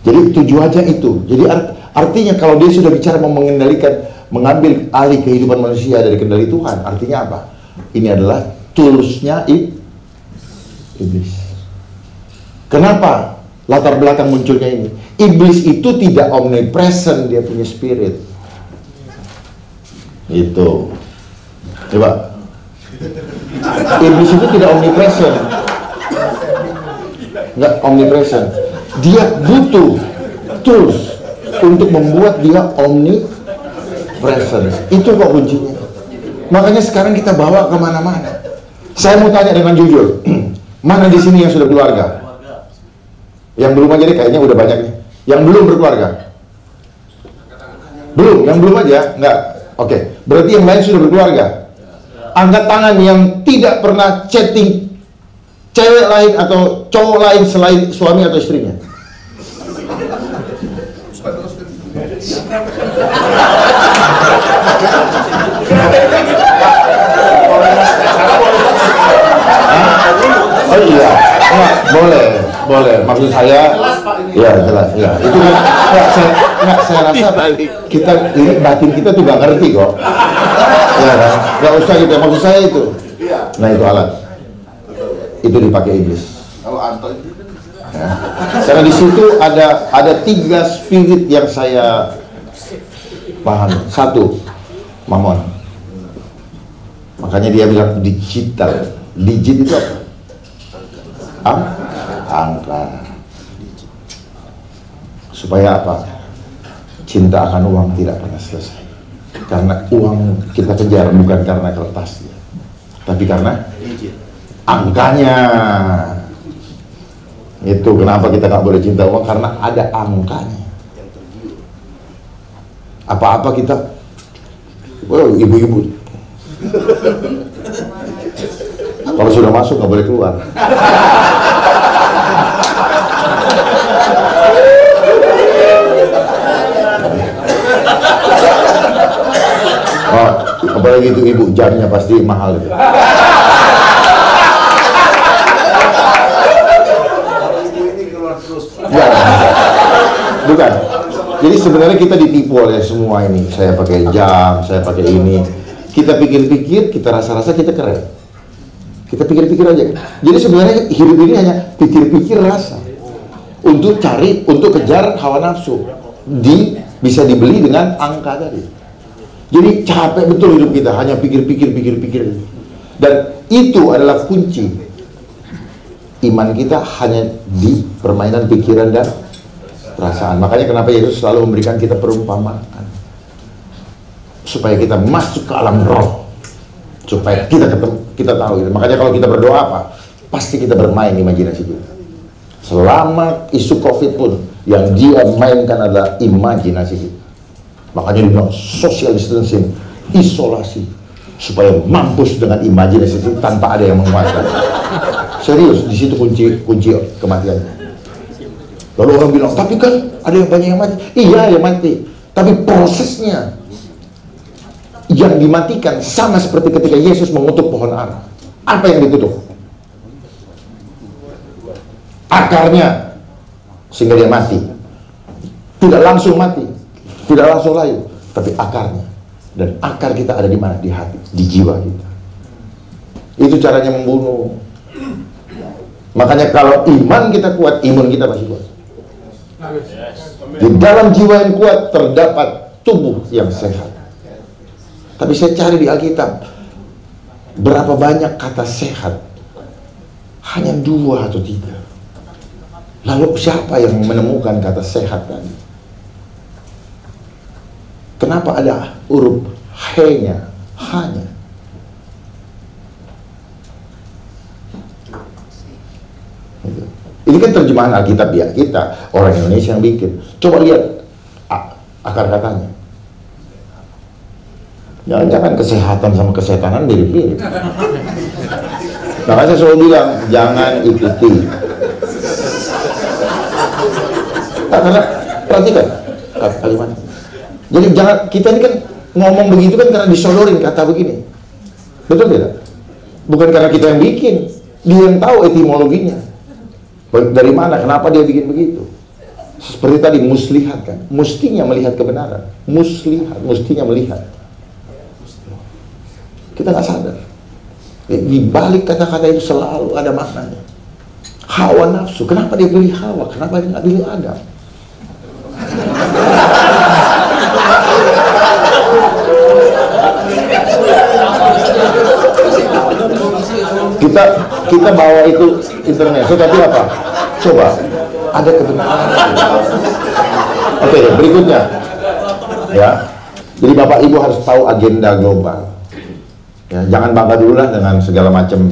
Speaker 2: Jadi tujuannya itu. Jadi art, artinya kalau dia sudah bicara mengendalikan, mengambil alih kehidupan manusia dari kendali Tuhan, artinya apa? Ini adalah toolsnya iblis. Kenapa latar belakang munculnya ini? Iblis itu tidak omnipresent, dia punya spirit. Itu. Coba. Iblis itu tidak omnipresent. Enggak omnipresent. Dia butuh tools untuk membuat dia omnipresent. Itu kok kuncinya. Makanya sekarang kita bawa ke mana-mana. Saya mau tanya dengan jujur, mana di sini yang sudah keluarga? Yang belum aja deh kayaknya udah banyak. Yang belum berkeluarga? Belum, yang belum aja? Enggak. Oke, berarti yang lain sudah berkeluarga. Angkat tangan yang tidak pernah chatting cewek lain atau cowok lain selain suami atau istrinya. Oh iya, enggak, boleh, boleh. Maksud saya, ya jelas, ya. Itu enggak, saya, enggak, saya rasa kita ini batin kita tuh gak ngerti kok. Ya kan, nggak usah gitu. Maksud saya itu. Nah itu alat, itu dipakai iblis.
Speaker 1: Kalau Anto itu
Speaker 2: Ya. Karena di situ ada ada tiga spirit yang saya paham. Satu, mamon. Makanya dia bilang digital. Digit itu apa? Ang angka. Supaya apa? Cinta akan uang tidak pernah selesai. Karena uang kita kejar bukan karena kertasnya, tapi karena angkanya. Itu kenapa kita nggak boleh cinta uang karena ada angkanya. Apa-apa kita, wow ibu-ibu. Kalau sudah masuk nggak boleh keluar. Oh, apalagi itu ibu jamnya pasti mahal itu. Ya, bukan. Jadi sebenarnya kita ditipu oleh semua ini. Saya pakai jam, saya pakai ini. Kita pikir-pikir, kita rasa-rasa kita keren. Kita pikir-pikir aja. Jadi sebenarnya hidup ini hanya pikir-pikir rasa. Untuk cari, untuk kejar hawa nafsu. Di bisa dibeli dengan angka tadi. Jadi capek betul hidup kita, hanya pikir-pikir, pikir-pikir. Dan itu adalah kunci iman kita hanya di permainan pikiran dan perasaan. Makanya kenapa Yesus selalu memberikan kita perumpamaan. Supaya kita masuk ke alam roh. Supaya kita ketemu, kita tahu. Gitu. Makanya kalau kita berdoa apa? Pasti kita bermain imajinasi kita. Selama isu COVID pun, yang dia mainkan adalah imajinasi kita. Makanya dia bilang social distancing, isolasi. Supaya mampus dengan imajinasi itu tanpa ada yang menguasai. Serius, di situ kunci kunci kematiannya. Lalu orang bilang, tapi kan ada yang banyak yang mati. Iya, yang mati. Tapi prosesnya yang dimatikan sama seperti ketika Yesus mengutuk pohon ara. Apa yang ditutup? Akarnya sehingga dia mati. Tidak langsung mati, tidak langsung layu, tapi akarnya. Dan akar kita ada di mana? Di hati, di jiwa kita. Itu caranya membunuh. Makanya kalau iman kita kuat, imun kita masih kuat. Di dalam jiwa yang kuat terdapat tubuh yang sehat. Tapi saya cari di Alkitab berapa banyak kata sehat? Hanya dua atau tiga. Lalu siapa yang menemukan kata sehat tadi? Kenapa ada huruf he-nya, hanya? Ini kan terjemahan Alkitab ya kita, orang Indonesia yang bikin. Coba lihat akar katanya. Jangan-jangan kesehatan sama kesehatanan mirip-mirip. Makanya saya selalu bilang, jangan ikuti. Nah, karena perhatikan kalimat. Jadi jangan kita ini kan ngomong begitu kan karena disodorin kata begini. Betul tidak? Bukan karena kita yang bikin, dia yang tahu etimologinya. Dari mana? Kenapa dia bikin begitu? Seperti tadi muslihat kan, mestinya melihat kebenaran. Muslihat, mestinya melihat. Kita nggak sadar. Di balik kata-kata itu selalu ada maknanya. Hawa nafsu, kenapa dia pilih Hawa? Kenapa dia nggak pilih Adam? kita kita bawa itu internet tetapi apa coba ada kebenaran oke berikutnya ya jadi bapak ibu harus tahu agenda global ya jangan bangga dulu lah dengan segala macam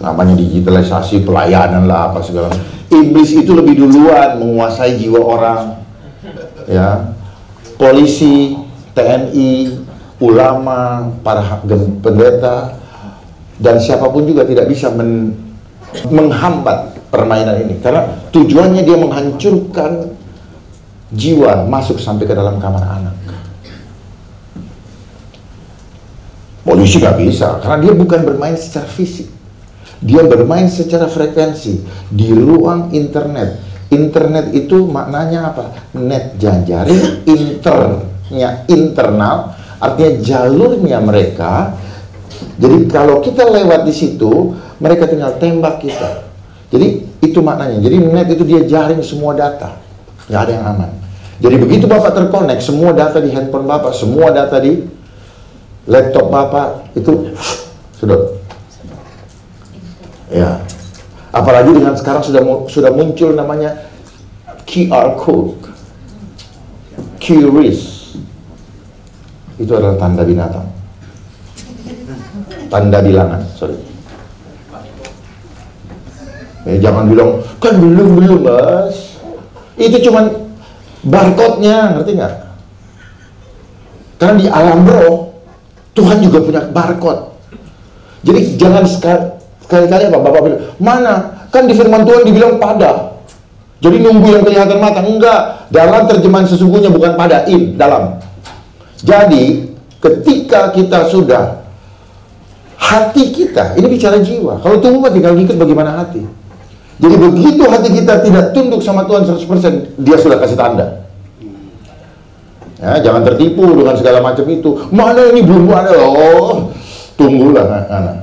Speaker 2: namanya digitalisasi pelayanan lah apa segala iblis itu lebih duluan menguasai jiwa orang. Ya polisi TNI ulama para pendeta dan siapa pun juga tidak bisa men, menghambat permainan ini. Karena tujuannya dia menghancurkan jiwa masuk sampai ke dalam kamar anak polisi gak bisa karena dia bukan bermain secara fisik dia bermain secara frekuensi di ruang internet internet itu maknanya apa net janjari internya internal artinya jalurnya mereka jadi kalau kita lewat di situ, mereka tinggal tembak kita. Jadi itu maknanya. Jadi net itu dia jaring semua data. Nggak ada yang aman. Jadi begitu Bapak terkonek, semua data di handphone Bapak, semua data di laptop Bapak, itu sudah. Ya. Apalagi dengan sekarang sudah sudah muncul namanya QR code. QRIS. Itu adalah tanda binatang tanda bilangan sorry eh, jangan bilang kan belum belum mas itu cuman barcode-nya ngerti nggak karena di alam roh Tuhan juga punya barcode jadi jangan sekali-kali apa bapak bilang mana kan di firman Tuhan dibilang pada jadi nunggu yang kelihatan mata enggak dalam terjemahan sesungguhnya bukan pada in dalam jadi ketika kita sudah hati kita, ini bicara jiwa. Kalau tubuh mah tinggal ngikut bagaimana hati. Jadi begitu hati kita tidak tunduk sama Tuhan 100%, dia sudah kasih tanda. Ya, jangan tertipu dengan segala macam itu. Mana ini belum ada? Oh, tunggulah anak.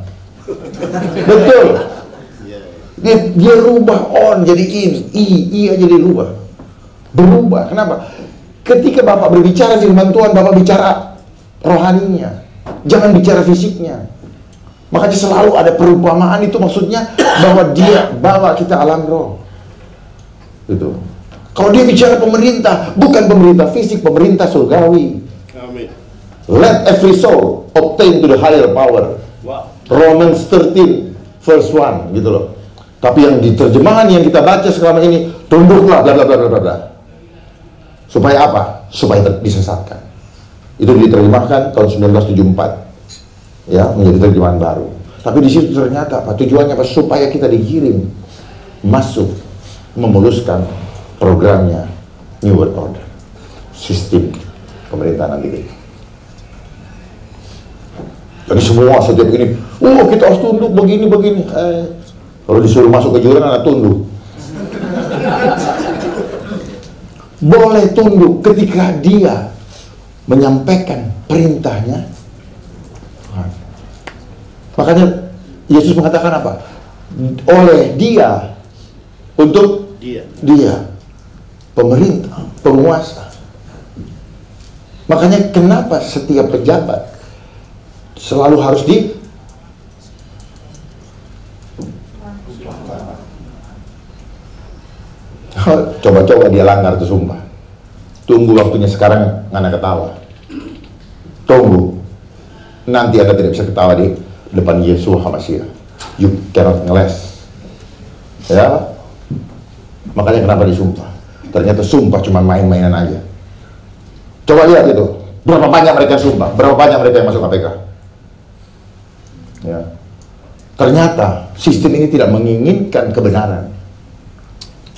Speaker 2: Betul. Dia, dia rubah on jadi in, i, i aja dia rubah. Berubah. Kenapa? Ketika Bapak berbicara firman Tuhan, Bapak bicara rohaninya. Jangan bicara fisiknya. Makanya selalu ada perumpamaan itu maksudnya bahwa dia bawa kita alam roh. Gitu. Kalau dia bicara pemerintah, bukan pemerintah fisik, pemerintah surgawi.
Speaker 3: Amin.
Speaker 2: Let every soul obtain to the higher power.
Speaker 3: Wow.
Speaker 2: Romans 13 verse 1 gitu loh. Tapi yang di terjemahan yang kita baca selama ini tunduklah bla bla bla bla bla. Supaya apa? Supaya disesatkan. Itu diterjemahkan tahun 1974 ya menjadi terjemahan baru. Tapi di situ ternyata apa? Tujuannya apa? Supaya kita dikirim masuk memuluskan programnya New World Order, sistem pemerintahan Amerika. Jadi semua setiap ini, oh kita harus tunduk begini begini. Eh, kalau disuruh masuk ke jurang anak tunduk. Boleh tunduk ketika dia menyampaikan perintahnya. Makanya Yesus mengatakan apa? Oleh dia untuk
Speaker 3: Dia.
Speaker 2: dia pemerintah, penguasa. Makanya kenapa setiap pejabat selalu harus di coba-coba dia langgar tuh sumpah. Tunggu waktunya sekarang ngana ketawa. Tunggu. Nanti Anda tidak bisa ketawa di depan Yesus Hamasiah. You cannot ngeles. Ya, Makanya kenapa disumpah? Ternyata sumpah cuma main-mainan aja. Coba lihat itu. Berapa banyak mereka sumpah? Berapa banyak mereka yang masuk KPK? Ya. Ternyata sistem ini tidak menginginkan kebenaran.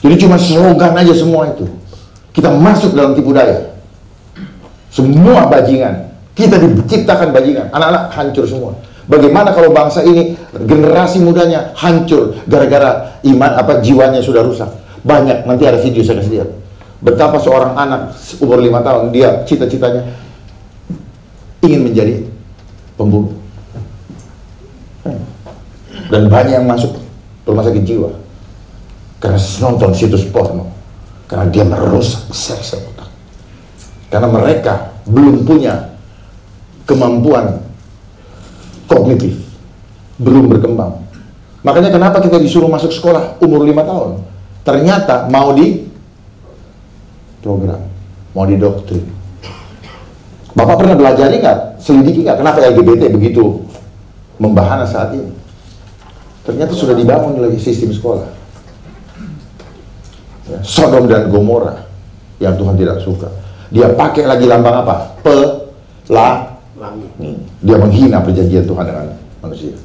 Speaker 2: Jadi cuma slogan aja semua itu. Kita masuk dalam tipu daya. Semua bajingan. Kita diciptakan bajingan. Anak-anak hancur semua. Bagaimana kalau bangsa ini generasi mudanya hancur gara-gara iman apa jiwanya sudah rusak? Banyak nanti ada video saya kasih lihat. Betapa seorang anak umur lima tahun dia cita-citanya ingin menjadi pembunuh. Dan banyak yang masuk rumah sakit jiwa karena nonton situs porno. Karena dia merusak sel-sel otak. Karena mereka belum punya kemampuan kognitif, belum berkembang. Makanya kenapa kita disuruh masuk sekolah umur lima tahun? Ternyata mau di program, mau di doktrin. Bapak pernah belajar nggak, selidiki nggak kenapa LGBT begitu membahana saat ini? Ternyata sudah dibangun lagi sistem sekolah. Ya, Sodom dan Gomora yang Tuhan tidak suka. Dia pakai lagi lambang apa? Pelangi. Dia menghina perjanjian Tuhan dengan manusia.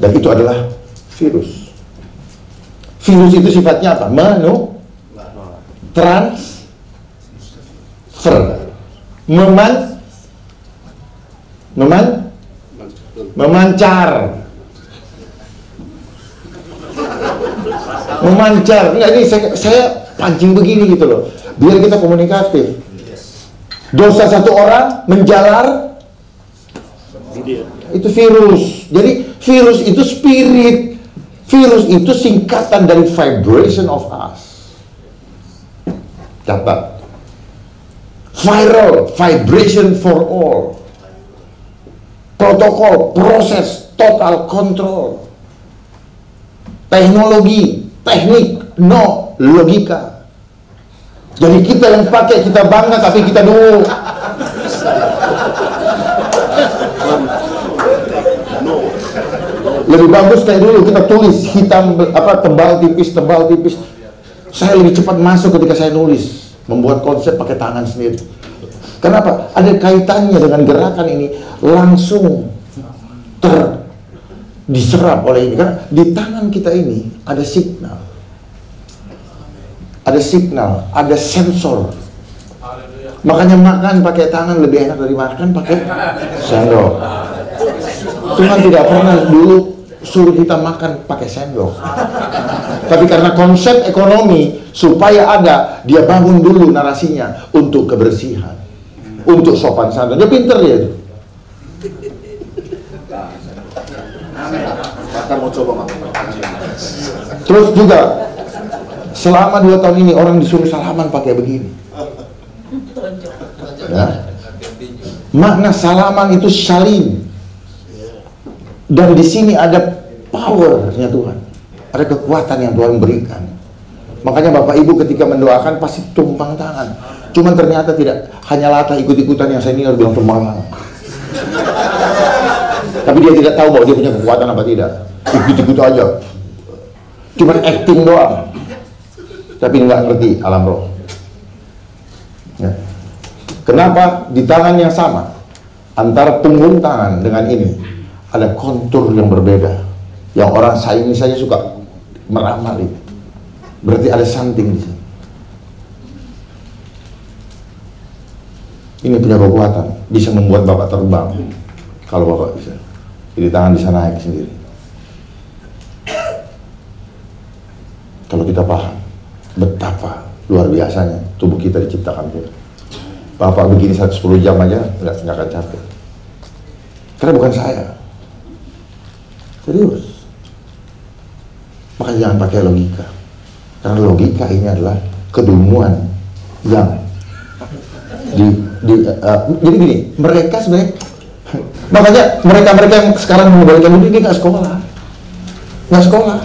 Speaker 2: Dan itu adalah virus. Virus itu sifatnya apa? Manu, transfer, meman, meman, memancar, memancar. Enggak ini saya, saya pancing begini gitu loh, biar kita komunikatif. Dosa satu orang menjalar itu virus. Jadi virus itu spirit. Virus itu singkatan dari vibration of us. Catat. Viral, vibration for all. Protokol, proses, total control. Teknologi, teknik, no logika. Jadi kita yang pakai kita bangga tapi kita dulu. Lebih bagus kayak dulu kita tulis hitam apa tebal tipis tebal tipis. Saya lebih cepat masuk ketika saya nulis membuat konsep pakai tangan sendiri. Kenapa? Ada kaitannya dengan gerakan ini langsung ter diserap oleh ini. Karena di tangan kita ini ada signal. Ada signal ada sensor. Makanya makan pakai tangan lebih enak dari makan pakai sendok. Tuhan tidak pernah dulu suruh kita makan pakai sendok. Tapi karena konsep ekonomi supaya ada, dia bangun dulu narasinya untuk kebersihan, untuk sopan santun. Dia pinter dia itu.
Speaker 1: Mau coba.
Speaker 2: Terus juga selama dua tahun ini orang disuruh salaman pakai begini. Ya. Makna salaman itu salim. Dan di sini ada powernya Tuhan. Ada kekuatan yang Tuhan berikan. Makanya Bapak Ibu ketika mendoakan pasti tumpang tangan. Cuman ternyata tidak hanya latah ikut-ikutan yang senior bilang tumpang tangan. Tapi dia tidak tahu bahwa dia punya kekuatan apa tidak. Ikut-ikut aja. Cuman acting doang. Tapi nggak ngerti alam roh. Ya. Kenapa di tangan yang sama antara punggung tangan dengan ini ada kontur yang berbeda. Yang orang saya ini saja suka meramal itu. Berarti ada something di sini. Ini punya kekuatan, bisa membuat bapak terbang. Kalau bapak bisa, jadi tangan bisa naik sendiri. Kalau kita paham betapa luar biasanya tubuh kita diciptakan Tuhan. Bapak begini 110 jam aja nggak akan capek. Karena bukan saya. Serius. Makanya jangan pakai logika. Karena logika ini adalah kedunguan yang di, di uh, jadi gini, mereka sebenarnya makanya mereka-mereka yang sekarang mengembalikan diri dia nggak sekolah, nggak sekolah,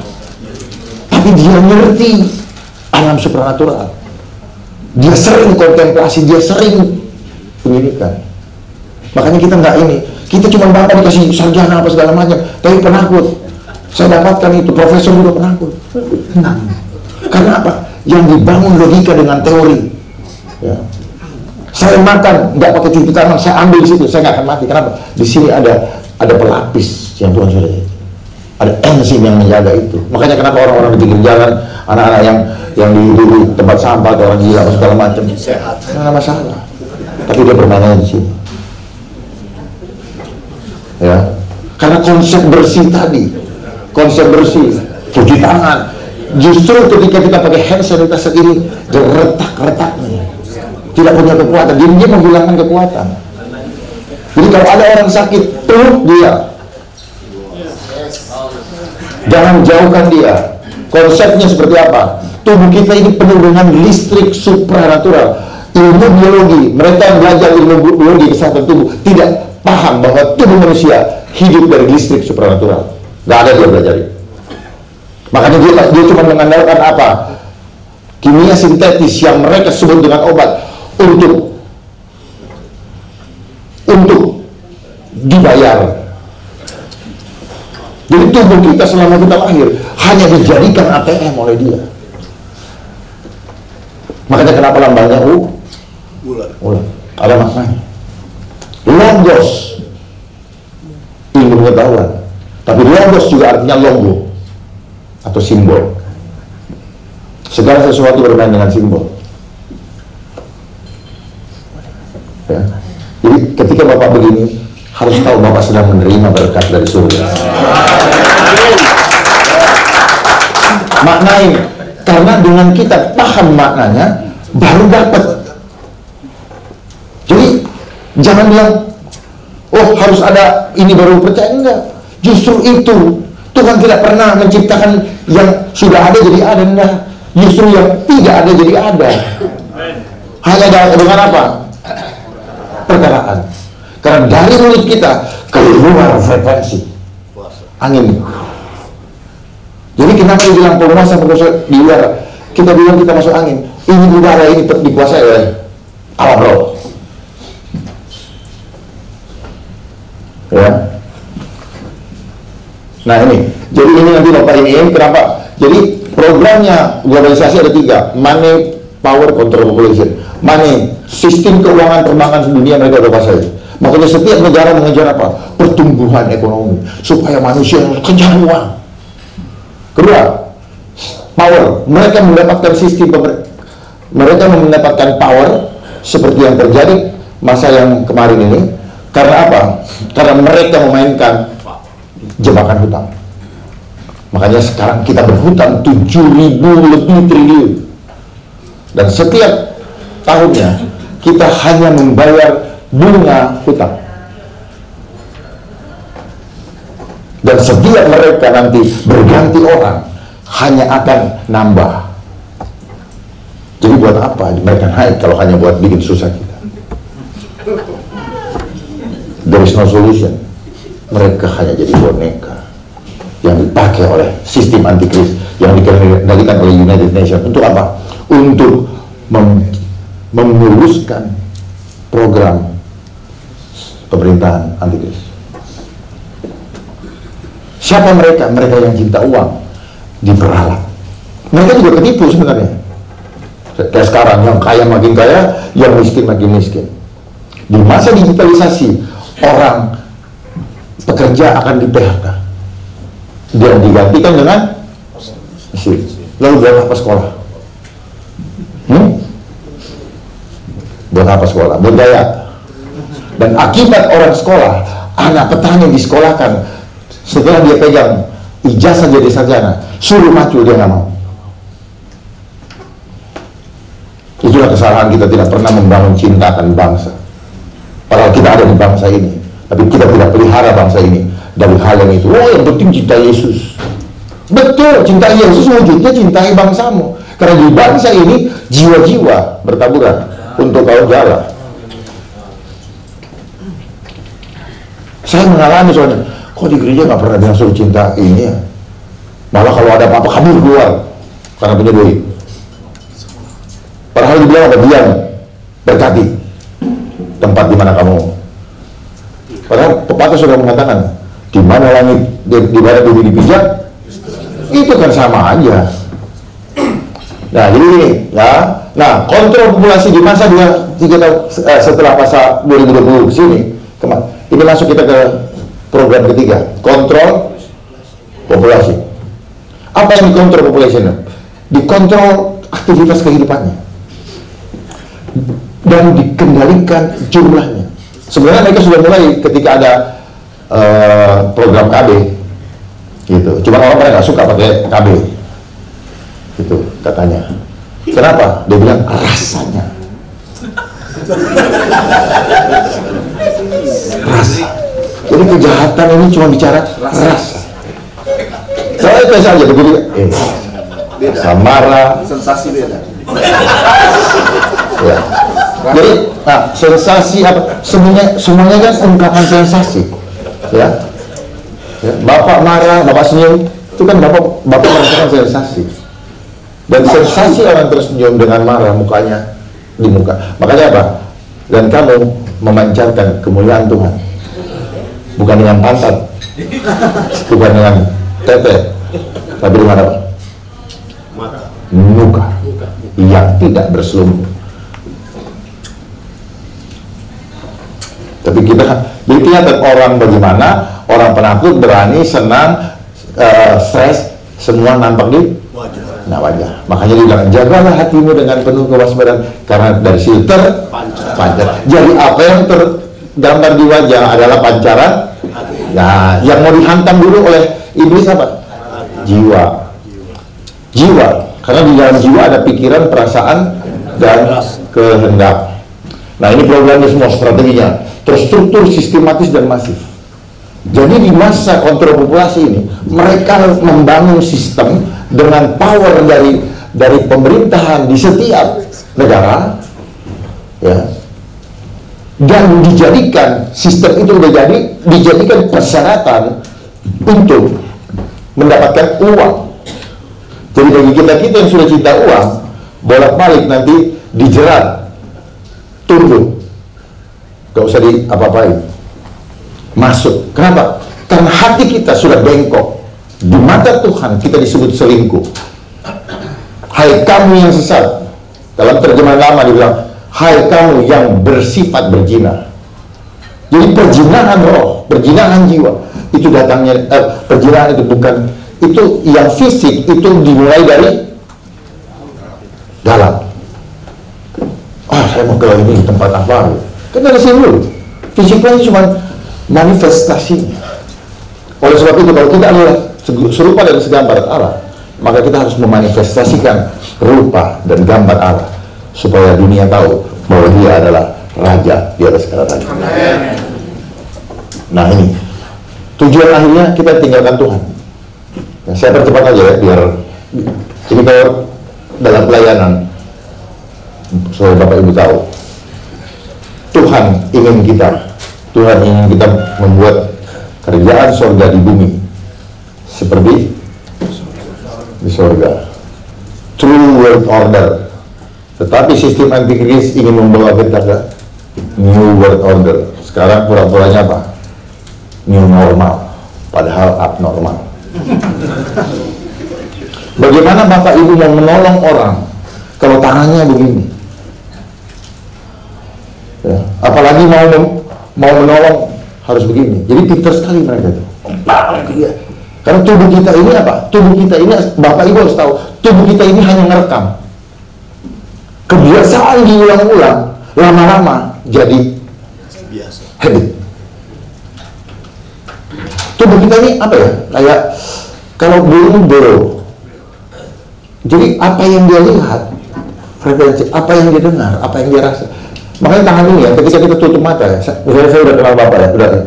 Speaker 2: tapi dia ngerti alam supranatural. Dia sering kontemplasi, dia sering pendidikan. Makanya kita nggak ini, kita cuma bapak dikasih sarjana apa segala macam, tapi penakut. Saya dapatkan itu, profesor juga penakut. Karena apa? Yang dibangun logika dengan teori. Ya. Saya makan, nggak pakai cuci tangan, saya ambil situ, saya nggak akan mati. Kenapa? Di sini ada ada pelapis yang Tuhan sudah ada enzim yang menjaga itu. Makanya kenapa orang-orang di pinggir jalan, anak-anak yang yang di, di, di tempat sampah atau orang gila segala macam,
Speaker 1: Sehat.
Speaker 2: nggak ada masalah. Tapi dia bermainnya di sini. Ya, karena konsep bersih tadi, konsep bersih, cuci tangan. Justru ketika kita pakai hand sanitizer ini, retak-retaknya tidak punya kekuatan. Jadi dia menghilangkan kekuatan. Jadi kalau ada orang sakit, peluk dia, Jangan jauhkan dia. Konsepnya seperti apa? Tubuh kita ini penuh dengan listrik supranatural. Ilmu biologi, mereka yang belajar ilmu biologi kesehatan tubuh tidak paham bahwa tubuh manusia hidup dari listrik supranatural. Gak ada dia belajar itu. Makanya dia, dia cuma mengandalkan apa? Kimia sintetis yang mereka sebut dengan obat untuk untuk dibayar jadi tubuh kita selama kita lahir hanya dijadikan ATM oleh dia. Makanya kenapa lambangnya U?
Speaker 1: Bulan.
Speaker 2: Ular. Ada maknanya. Logos ilmu pengetahuan. Tapi logos juga artinya logo atau simbol. Segala sesuatu bermain dengan simbol. Ya. Jadi ketika Bapak begini, harus tahu Bapak sedang menerima berkat dari surga. Maknai, karena dengan kita paham maknanya, baru dapat. Jadi jangan bilang, oh harus ada ini baru percaya enggak. Justru itu Tuhan tidak pernah menciptakan yang sudah ada jadi ada enggak. Justru yang tidak ada jadi ada. Hanya dengan apa? Perkaraan. Karena dari mulut kita keluar frekuensi angin. Jadi kenapa dibilang penguasa penguasa di udara? Kita bilang kita masuk angin. Ini udara ini dikuasai oleh roh. Ya. Nah ini, jadi ini nanti bapak ini, ini kenapa? Jadi programnya globalisasi ada tiga, money, power, control population. Money, sistem keuangan perbankan dunia mereka udah kuasai. Makanya setiap negara mengejar apa? Pertumbuhan ekonomi. Supaya manusia kejar uang. Kedua, power. Mereka mendapatkan sistem mereka mendapatkan power seperti yang terjadi masa yang kemarin ini. Karena apa? Karena mereka memainkan jebakan hutang. Makanya sekarang kita berhutang 7.000 lebih triliun. Dan setiap tahunnya kita hanya membayar bunga hutang. Dan setiap mereka nanti berganti orang hanya akan nambah. Jadi buat apa mereka naik kalau hanya buat bikin susah kita? There is no solution. Mereka hanya jadi boneka yang dipakai oleh sistem antikris yang dikendalikan oleh United Nations untuk apa? Untuk mem memuluskan program pemerintahan antikris. Siapa mereka? Mereka yang cinta uang diperalat. Mereka juga ketipu sebenarnya. Kayak sekarang yang kaya makin kaya, yang miskin makin miskin. Di masa digitalisasi, orang pekerja akan di PHK dia digantikan dengan mesin lalu buat apa sekolah? Hmm? buat apa sekolah? Buat gaya dan akibat orang sekolah anak petani disekolahkan. Setelah dia pegang ijazah jadi sarjana suruh maju dia nggak mau. Itulah kesalahan kita tidak pernah membangun cinta akan bangsa. Padahal kita ada di bangsa ini tapi kita tidak pelihara bangsa ini dari hal yang itu. Oh, yang penting cinta Yesus. Betul, cinta Yesus wujudnya cintai bangsamu. Karena di bangsa ini jiwa-jiwa bertaburan untuk kau jalan. Saya mengalami soalnya, kok di gereja nggak pernah bilang suruh cinta ini ya? Malah kalau ada apa-apa kabur keluar karena punya duit. Padahal dibilang apa? Diam, berkati tempat di mana kamu. Padahal pepatah sudah mengatakan, di mana langit di, di mana bumi dipijak itu kan sama aja. Nah jadi ini ya nah kontrol populasi di masa dua tiga eh, setelah masa 2020 ke sini ini masuk kita ke program ketiga kontrol populasi. Apa yang dikontrol populasi dikontrol aktivitas kehidupannya. Dan dikendalikan jumlahnya sebenarnya mereka sudah mulai ketika ada uh, program KB gitu. Cuma orang pada nggak suka pakai KB gitu katanya. Kenapa? Dia bilang rasanya. Rasa jadi kejahatan ini cuma bicara rasa saya itu saja begitu eh rasa marah.
Speaker 1: Sensasi beda.
Speaker 2: Ya. Jadi nah sensasi apa? Semuanya semuanya kan ungkapan sensasi ya, ya bapak marah bapak senyum itu kan bapak bapak merasakan sensasi. Dan sensasi orang tersenyum dengan marah mukanya di muka. Makanya apa? Dan kamu memancarkan kemuliaan Tuhan. Bukan dengan pantat bukan dengan tete tapi dengan apa? Muka. Yang tidak berselumur tapi kita jadi kelihatan orang bagaimana, orang penakut, berani, senang, uh, stres, semua nampak di wajah. Nah wajah. Makanya dibilang jagalah hatimu dengan penuh kewaspadaan karena dari situ terpancar. Jadi apa yang tergambar di wajah adalah pancaran. Nah, yang mau dihantam dulu oleh iblis apa? Jiwa. Jiwa. Karena di dalam jiwa ada pikiran, perasaan, dan kehendak. Nah ini programnya semua strateginya terstruktur sistematis dan masif. Jadi di masa kontrol populasi ini mereka membangun sistem dengan power dari dari pemerintahan di setiap negara ya dan dijadikan sistem itu menjadi dijadikan persyaratan untuk mendapatkan uang. Jadi bagi kita kita yang sudah cinta uang bolak-balik nanti dijerat tunduk Gak usah di apa-apain. Masuk. Kenapa? Karena hati kita sudah bengkok. Di mata Tuhan kita disebut selingkuh. Hai kamu yang sesat. Dalam terjemahan lama dibilang, Hai kamu yang bersifat berzina. Jadi perjinahan roh, perjinahan jiwa, itu datangnya, eh, perjinahan itu bukan, itu yang fisik, itu dimulai dari dalam. Oh, saya mau ke ini tempat apa? Kan sini dulu. Fisiknya cuma manifestasinya. Oleh sebab itu kalau kita adalah serupa dan segambar Allah, maka kita harus memanifestasikan rupa dan gambar Allah supaya dunia tahu bahwa dia adalah raja di atas segala raja. Nah ini tujuan akhirnya kita tinggalkan Tuhan. Nah, saya percepat aja ya biar ini kalau dalam pelayanan supaya Bapak Ibu tahu Tuhan ingin kita. Tuhan ingin kita membuat kerjaan sorga di bumi seperti di sorga. True world order. Tetapi sistem antikris ingin membawa kita ke new world order. Sekarang pura-puranya apa? New normal. Padahal abnormal. Bagaimana bapak ibu mau menolong orang kalau tangannya begini apalagi mau mem- mau menolong harus begini. Jadi pintar sekali mereka itu. Iya. Karena tubuh kita ini apa? Tubuh kita ini Bapak Ibu harus tahu, tubuh kita ini hanya ngerekam. Kebiasaan diulang-ulang, lama-lama jadi
Speaker 3: Biasa.
Speaker 2: habit. Tubuh kita ini apa ya? Kayak kalau burung burung. Jadi apa yang dia lihat, frekuensi, apa yang dia dengar, apa yang dia rasa. Makanya tangan ini ya, ketika kita tutup mata ya, saya, saya udah kenal bapak ya, udah ya.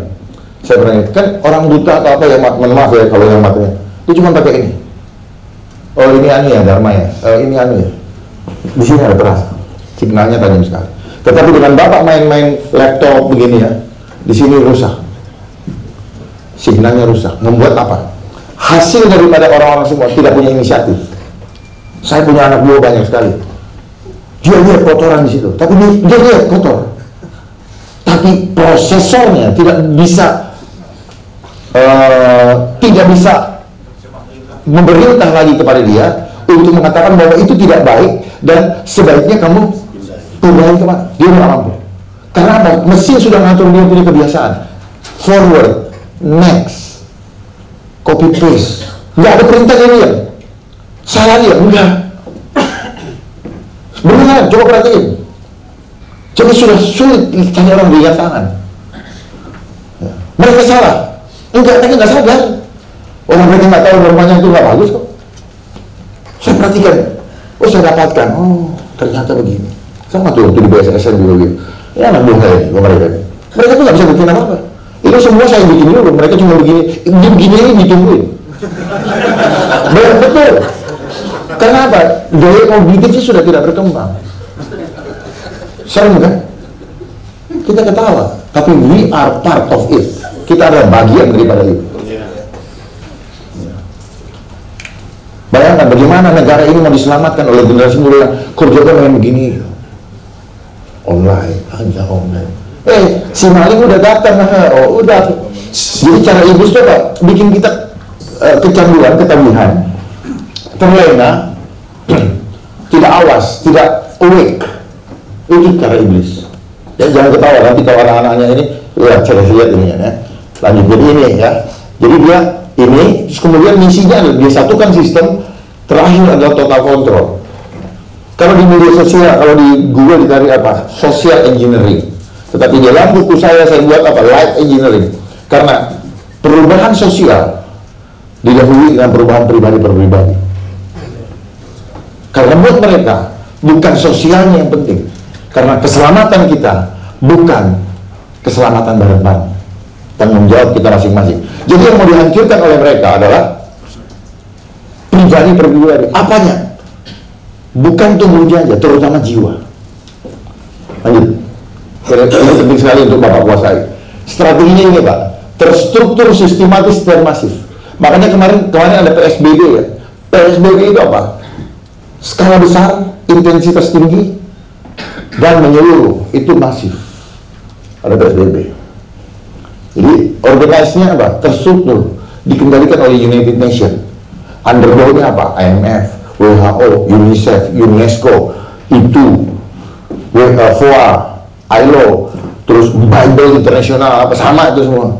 Speaker 2: Saya pernah ingat, kan orang buta atau apa ya, ma- mohon maaf ya kalau yang matanya, dia cuma pakai ini. Oh ini anu ya, Dharma ya, Eh, ini anu ya. Di sini ada terasa, signalnya tajam sekali. Tetapi dengan bapak main-main laptop begini ya, di sini rusak. Signalnya rusak. Membuat apa? Hasil daripada orang-orang semua tidak punya inisiatif. Saya punya anak buah banyak sekali. Dia lihat kotoran di situ, tapi dia, dia lihat kotor. Tapi prosesornya tidak bisa eh, tidak bisa memerintah lagi kepada dia untuk mengatakan bahwa itu tidak baik dan sebaiknya kamu pindahin ke mana? Dia nggak mampu. Karena apa? Mesin sudah ngatur dia punya kebiasaan. Forward, next, copy paste. Nggak ada perintahnya dia. Salah dia, enggak. Beneran, coba perhatiin. Jadi sudah sulit cari orang berikan tangan. Ya. Mereka salah. Enggak, mereka nggak sadar. Orang mereka nggak tahu normanya itu nggak bagus kok. Saya perhatikan. Oh, saya dapatkan. Oh, ternyata begini. Sama tuh waktu di BSSN juga gitu. Ya anak buah saya ini, mereka. Mereka tuh nggak bisa bikin apa-apa. Itu semua saya bikin dulu. Mereka cuma begini. Dia begini ini ditungguin. Betul. Karena apa? Gaya kognitifnya sudah tidak berkembang. Serem kan? Kita ketawa, tapi we are part of it. Kita adalah bagian daripada itu. Bayangkan bagaimana negara ini mau diselamatkan oleh generasi muda yang kerjanya main begini. Online, hanya online. Eh, si maling udah datang, ah, oh udah. Jadi cara ibu itu apa? Bikin kita eh, kecanduan, ketagihan, terlena, tidak awas, tidak awake. Itu cara iblis. Ya, jangan ketawa nanti kalau anak-anaknya ini, ya cara lihat ini ya. Lanjut jadi ini ya. Jadi dia ini, terus kemudian misinya adalah dia satukan sistem terakhir adalah total control. Kalau di media sosial, kalau di Google dicari apa? Social engineering. Tetapi dalam buku saya saya buat apa? Life engineering. Karena perubahan sosial didahului dengan perubahan pribadi per pribadi. Karena buat mereka bukan sosialnya yang penting. Karena keselamatan kita bukan keselamatan bareng-bareng. Tanggung jawab kita masing-masing. Jadi yang mau dihancurkan oleh mereka adalah pribadi pribadi. Apanya? Bukan tubuhnya aja, terutama jiwa. Lanjut. Ini penting sekali untuk Bapak kuasai. Strateginya ini Pak, terstruktur, sistematis, dan masif. Makanya kemarin kemarin ada PSBB ya. PSBB itu apa? Skala besar, intensitas tinggi, dan menyeluruh. Itu masif. Ada PSBB. Jadi organisasinya apa? Terstruktur, dikendalikan oleh United Nations. Underbawnya apa? IMF, WHO, UNICEF, UNESCO, itu, FOA, ILO, terus Bible Internasional, apa sama itu semua.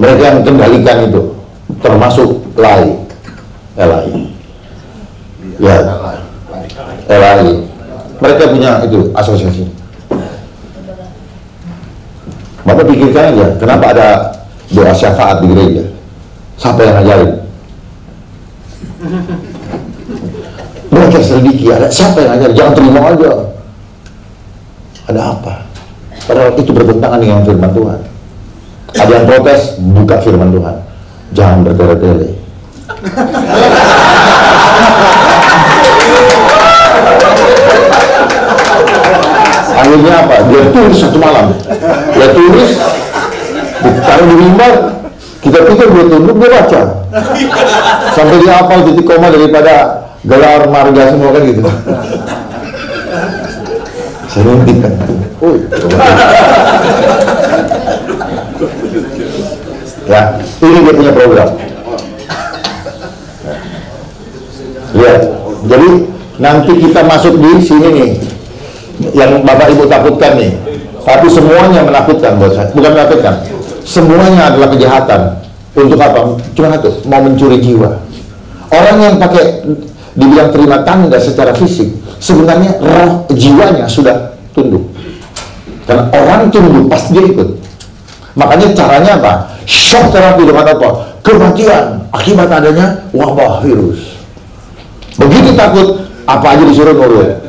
Speaker 2: Mereka yang kendalikan itu, termasuk LAI, LAI. Ya, LAI. Mereka punya itu asosiasi. Bapak pikirkan aja, kenapa ada doa syafaat di gereja? Siapa yang ngajarin? Mereka selidiki, ada siapa yang ngajar? Jangan terima aja. Ada apa? Padahal itu bertentangan dengan firman Tuhan. Ada yang protes, buka firman Tuhan. Jangan bertele-tele. Akhirnya apa? Dia tulis satu malam. Dia tulis, taruh di mimbar, kita pikir dia tunduk, dia baca. Sampai dia hafal titik koma daripada gelar marga semua kan gitu. Saya kan. Oh, ya, ini dia punya program. Lihat, jadi nanti kita masuk di sini nih, yang bapak ibu takutkan nih. Tapi semuanya menakutkan buat saya, bukan menakutkan. Semuanya adalah kejahatan. Untuk apa? Cuma satu, mau mencuri jiwa. Orang yang pakai dibilang terima tanda secara fisik, sebenarnya roh jiwanya sudah tunduk. Karena orang tunduk pasti dia ikut. Makanya caranya apa? Shock terapi dengan apa? Kematian akibat adanya wabah virus. Begitu takut, apa aja disuruh nurut.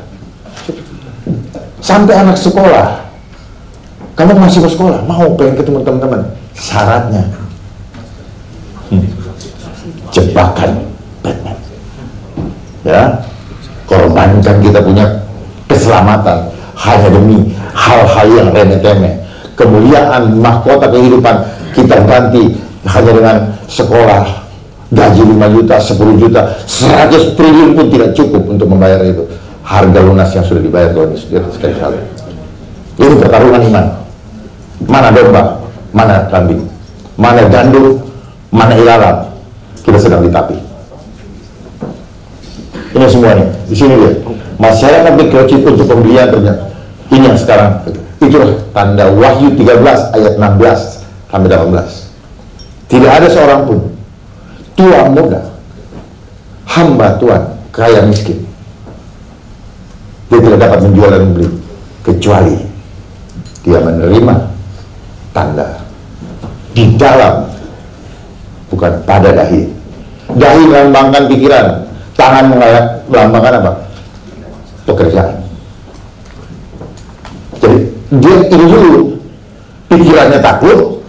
Speaker 2: Sampai anak sekolah, kamu masih mau sekolah, mau pengen ketemu teman-teman. Syaratnya, hmm, jebakan Batman. Ya, korbankan kita punya keselamatan hanya demi hal-hal yang remeh-temeh. Kemuliaan mahkota kehidupan kita ganti hanya dengan sekolah gaji 5 juta, 10 juta, 100 triliun pun tidak cukup untuk membayar itu. Harga lunas yang sudah dibayar Tuhan Yesus kayu salib. Ini pertarungan iman. Mana domba, mana kambing, mana gandum, mana ilalang. Kita sedang ditapi. Ini semuanya. Di sini dia. Masyarakat dikerucut untuk pembelian ternyata. Ini yang sekarang. Itulah tanda Wahyu 13 ayat 16 sampai 18. Tidak ada seorang pun tua muda, hamba Tuhan, kaya miskin. Dia tidak dapat menjual dan membeli kecuali dia menerima tanda di dalam bukan pada dahi. Dahi melambangkan pikiran, tangan melambangkan apa? Pekerjaan. Jadi dia ini dulu pikirannya takut,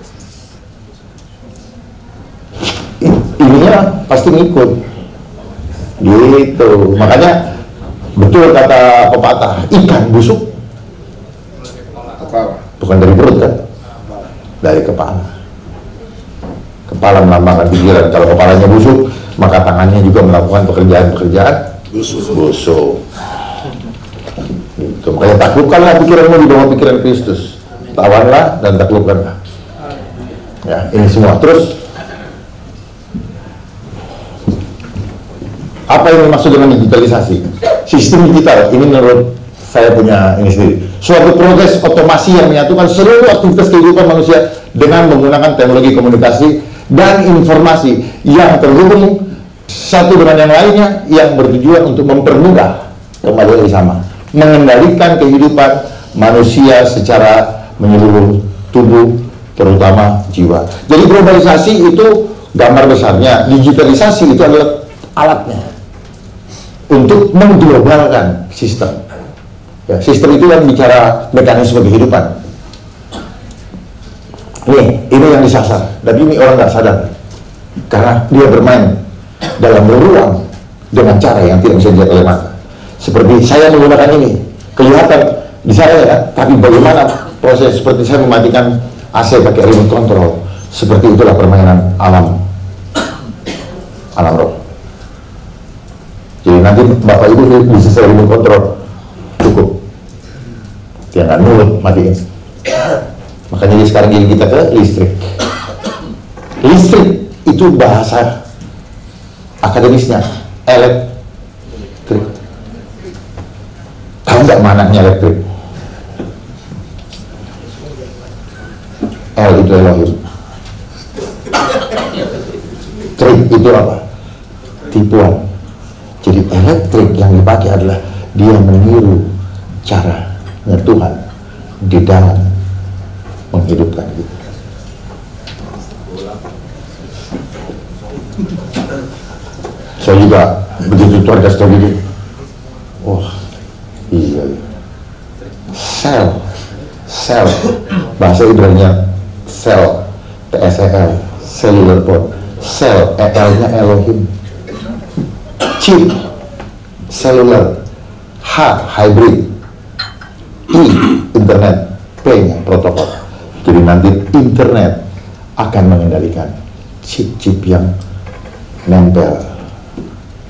Speaker 2: ininya pasti ngikut. Gitu. Makanya betul kata pepatah, ikan busuk bukan dari perut kan? Dari kepala. Kepala melambangkan pikiran. Kalau kepalanya busuk, maka tangannya juga melakukan pekerjaan-pekerjaan
Speaker 1: Busuk.
Speaker 2: busuk. Gitu. Makanya taklukkanlah pikiranmu di bawah pikiran Kristus. Lawanlah dan taklukkanlah. Ya, ini semua. Terus apa yang dimaksud dengan digitalisasi? Sistem digital ini menurut saya punya ini sendiri. Suatu proses otomasi yang menyatukan seluruh aktivitas kehidupan manusia dengan menggunakan teknologi komunikasi dan informasi yang terhubung satu dengan yang lainnya yang bertujuan untuk mempermudah kembali lagi sama mengendalikan kehidupan manusia secara menyeluruh tubuh terutama jiwa. Jadi globalisasi itu gambar besarnya, digitalisasi itu adalah alatnya untuk mengglobalkan sistem. Ya, sistem itu kan bicara mekanisme kehidupan. Nih, ini yang disasar. Dan ini orang nggak sadar. Karena dia bermain dalam ruang dengan cara yang tidak bisa dilihat oleh mata. Seperti saya menggunakan ini, kelihatan di saya ya, tapi bagaimana proses seperti saya mematikan AC pakai remote control. Seperti itulah permainan alam alam roh. Jadi nanti bapak ibu bisa saya remote control cukup. Dia nggak nurut matiin. Makanya dia sekarang gini kita ke listrik. Listrik itu bahasa akademisnya elektrik. Tahu nggak mananya elektrik? L itu Elohim. Trik itu apa? Tipuan. Jadi elektrik yang dipakai adalah dia meniru caranya Tuhan di dalam menghidupkan kita. Saya juga begitu Tuhan kasih tahu gini. Wah, iya. iya. Sel, sel, bahasa Ibrani sel, TSEL, cellular phone, sel, EL-nya Elohim, chip, cellular, H, hybrid, I, internet, P-nya protokol. Jadi nanti internet akan mengendalikan chip-chip yang nempel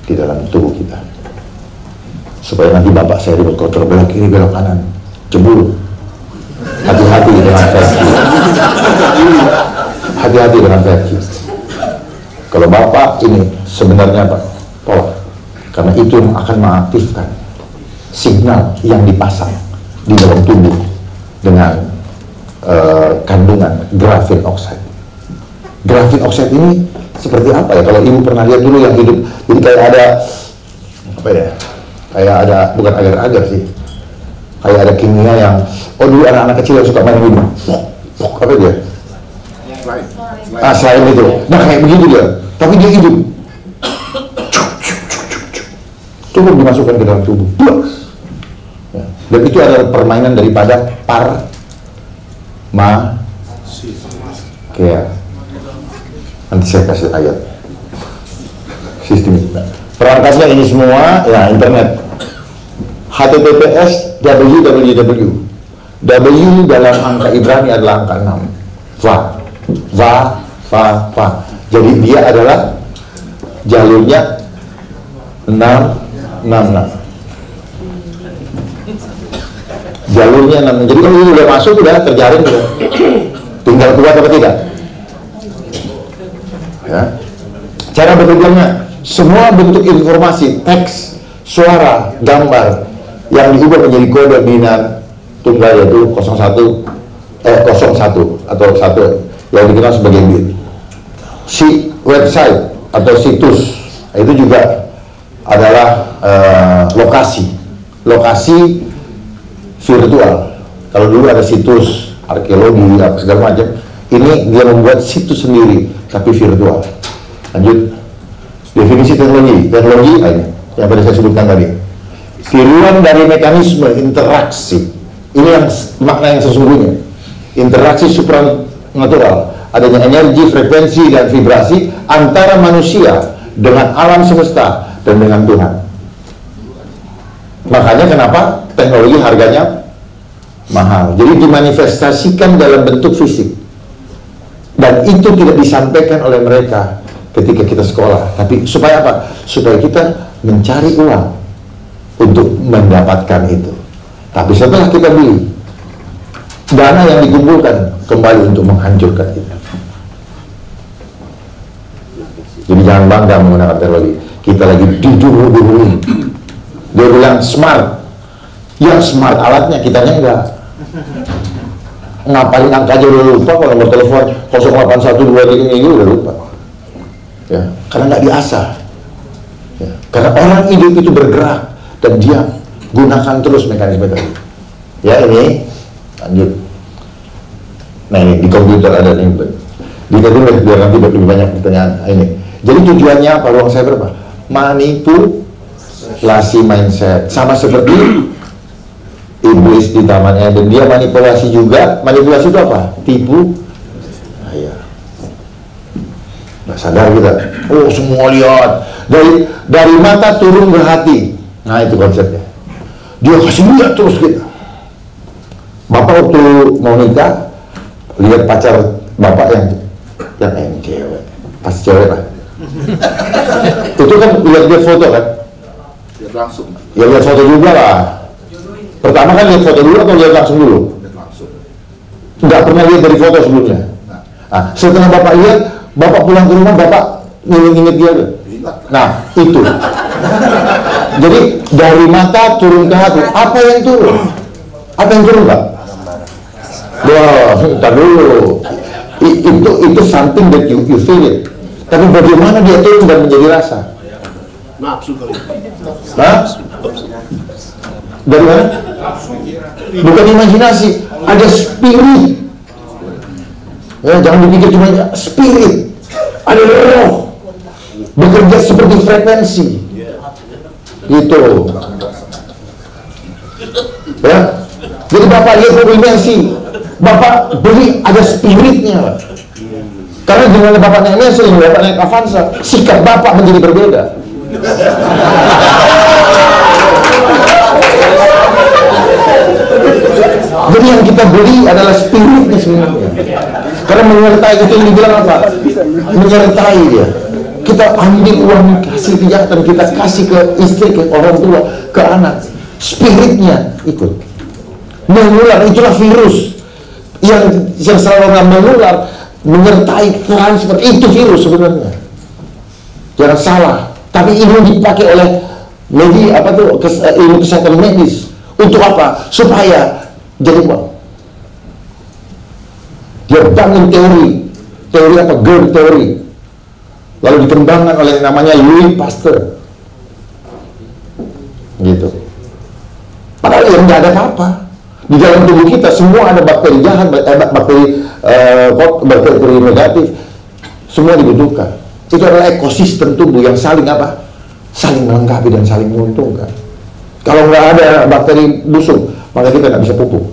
Speaker 2: di dalam tubuh kita. Supaya nanti bapak saya ribet kotor belok kiri belok kanan, cemburu. Hati-hati dengan versi. Hati-hati dengan versi. Kalau bapak ini sebenarnya apa? Tolak. Karena itu yang akan mengaktifkan signal yang dipasang di dalam tubuh dengan uh, kandungan grafin oxide. Grafin oxide ini seperti apa ya? Kalau ibu pernah lihat dulu yang hidup, jadi kayak ada apa ya? Kayak ada bukan agar-agar sih, kayak ada kimia yang oh dulu anak-anak kecil yang suka main ini, apa dia? Ah selain itu, nah kayak begitu dia, tapi dia hidup. Coba dimasukkan ke dalam tubuh, Plus. Ya. Dan itu adalah permainan daripada par ma kayak nanti saya kasih ayat. Sistem perangkatnya ini semua ya internet. HTTPS www W dalam angka Ibrani adalah angka 6 va va va va jadi dia adalah jalurnya 6 6 6 jalurnya 6 jadi kalau ini udah masuk udah terjaring udah. Tinggal kuat apa tidak ya. Cara bekerjanya semua bentuk informasi teks suara gambar yang diubah menjadi kode binar tunggal yaitu 01 eh 01 atau satu yang dikenal sebagai bit si website atau situs. Itu juga adalah uh, lokasi lokasi virtual. Kalau dulu ada situs arkeologi apa segala macam, ini dia membuat situs sendiri tapi virtual. Lanjut. Definisi teknologi. Teknologi yang tadi saya sebutkan tadi. Tiruan dari mekanisme interaksi. Ini yang makna yang sesungguhnya. Interaksi supranatural. Adanya energi, frekuensi, dan vibrasi antara manusia dengan alam semesta dan dengan Tuhan. Makanya kenapa teknologi harganya mahal. Jadi dimanifestasikan dalam bentuk fisik. Dan itu tidak disampaikan oleh mereka ketika kita sekolah. Tapi supaya apa? Supaya kita mencari uang untuk mendapatkan itu. Tapi setelah kita beli, dana yang dikumpulkan kembali untuk menghancurkan itu. Jadi jangan bangga menggunakan teknologi. Kita lagi diduru-duruin. Dia bilang smart, yang smart. Alatnya kitanya enggak ngapain angka aja udah lupa kalau nomor telepon 0812 ini udah lupa. Ya karena nggak diasah. Ya. karena orang hidup itu bergerak dan dia gunakan terus mekanisme tadi. Ya ini. Lanjut. Nah ini di komputer ada nih di komputer biar nanti lebih banyak pertanyaan. Ini. Jadi tujuannya apa? Ruang cyber apa manipulasi mindset. Sama seperti iblis di tamannya. Dan dia manipulasi juga. Manipulasi itu apa? Tipu nggak sadar kita. Oh semua lihat. Dari dari mata turun ke hati. Nah itu konsepnya. Dia kasih lihat terus kita. Bapak waktu mau nikah lihat pacar bapak yang yang cewek. Pas cewek lah itu kan lihat lihat foto kan
Speaker 1: lihat langsung
Speaker 2: ya lihat foto juga lah Pertama kan lihat foto dulu atau lihat langsung dulu?
Speaker 1: langsung
Speaker 2: Nggak pernah lihat dari foto sebelumnya. Nah, setelah bapak lihat, bapak pulang ke rumah, bapak nginget-nginget dia. Nah, itu. Jadi dari mata turun ke hati, apa yang turun? Apa yang turun, Pak? Wah, wow, dulu. Itu itu something that you, you feel it. Tapi bagaimana dia turun dan menjadi rasa?
Speaker 1: nafsu kali?
Speaker 2: Dari mana? Bukan imajinasi, ada spirit. Ya, jangan dipikir cuma spirit. Ada roh. bekerja seperti frekuensi gitu ya jadi bapak lihat frekuensi bapak beli ada spiritnya. Karena dengan bapak naik Mercy bapak naik Avanza sikap bapak menjadi berbeda Jadi yang kita beli adalah spiritnya sebenarnya. Karena menyertai itu yang dibilang apa? Menyertai dia. Kita ambil uang hasil kejahatan, kita kasih ke istri, ke orang tua, ke anak. Spiritnya ikut. Menular, itulah virus. Yang, yang selalu menular, menyertai transfer, itu virus sebenarnya. Jangan salah. Tapi ini dipakai oleh media apa tuh kes, eh, ilmu kesehatan medis untuk apa? Supaya jadi uang. Dia bangun teori, teori apa? Girl teori. Lalu dikembangkan oleh namanya Louis Pasteur. Gitu. Padahal yang nggak ada apa-apa. Di dalam tubuh kita semua ada bakteri jahat, eh, bakteri eh, bakteri negatif. Semua dibutuhkan. Itu adalah ekosistem tubuh yang saling apa? Saling melengkapi dan saling menguntungkan. Kalau nggak ada bakteri busuk, maka kita nggak bisa pupuk.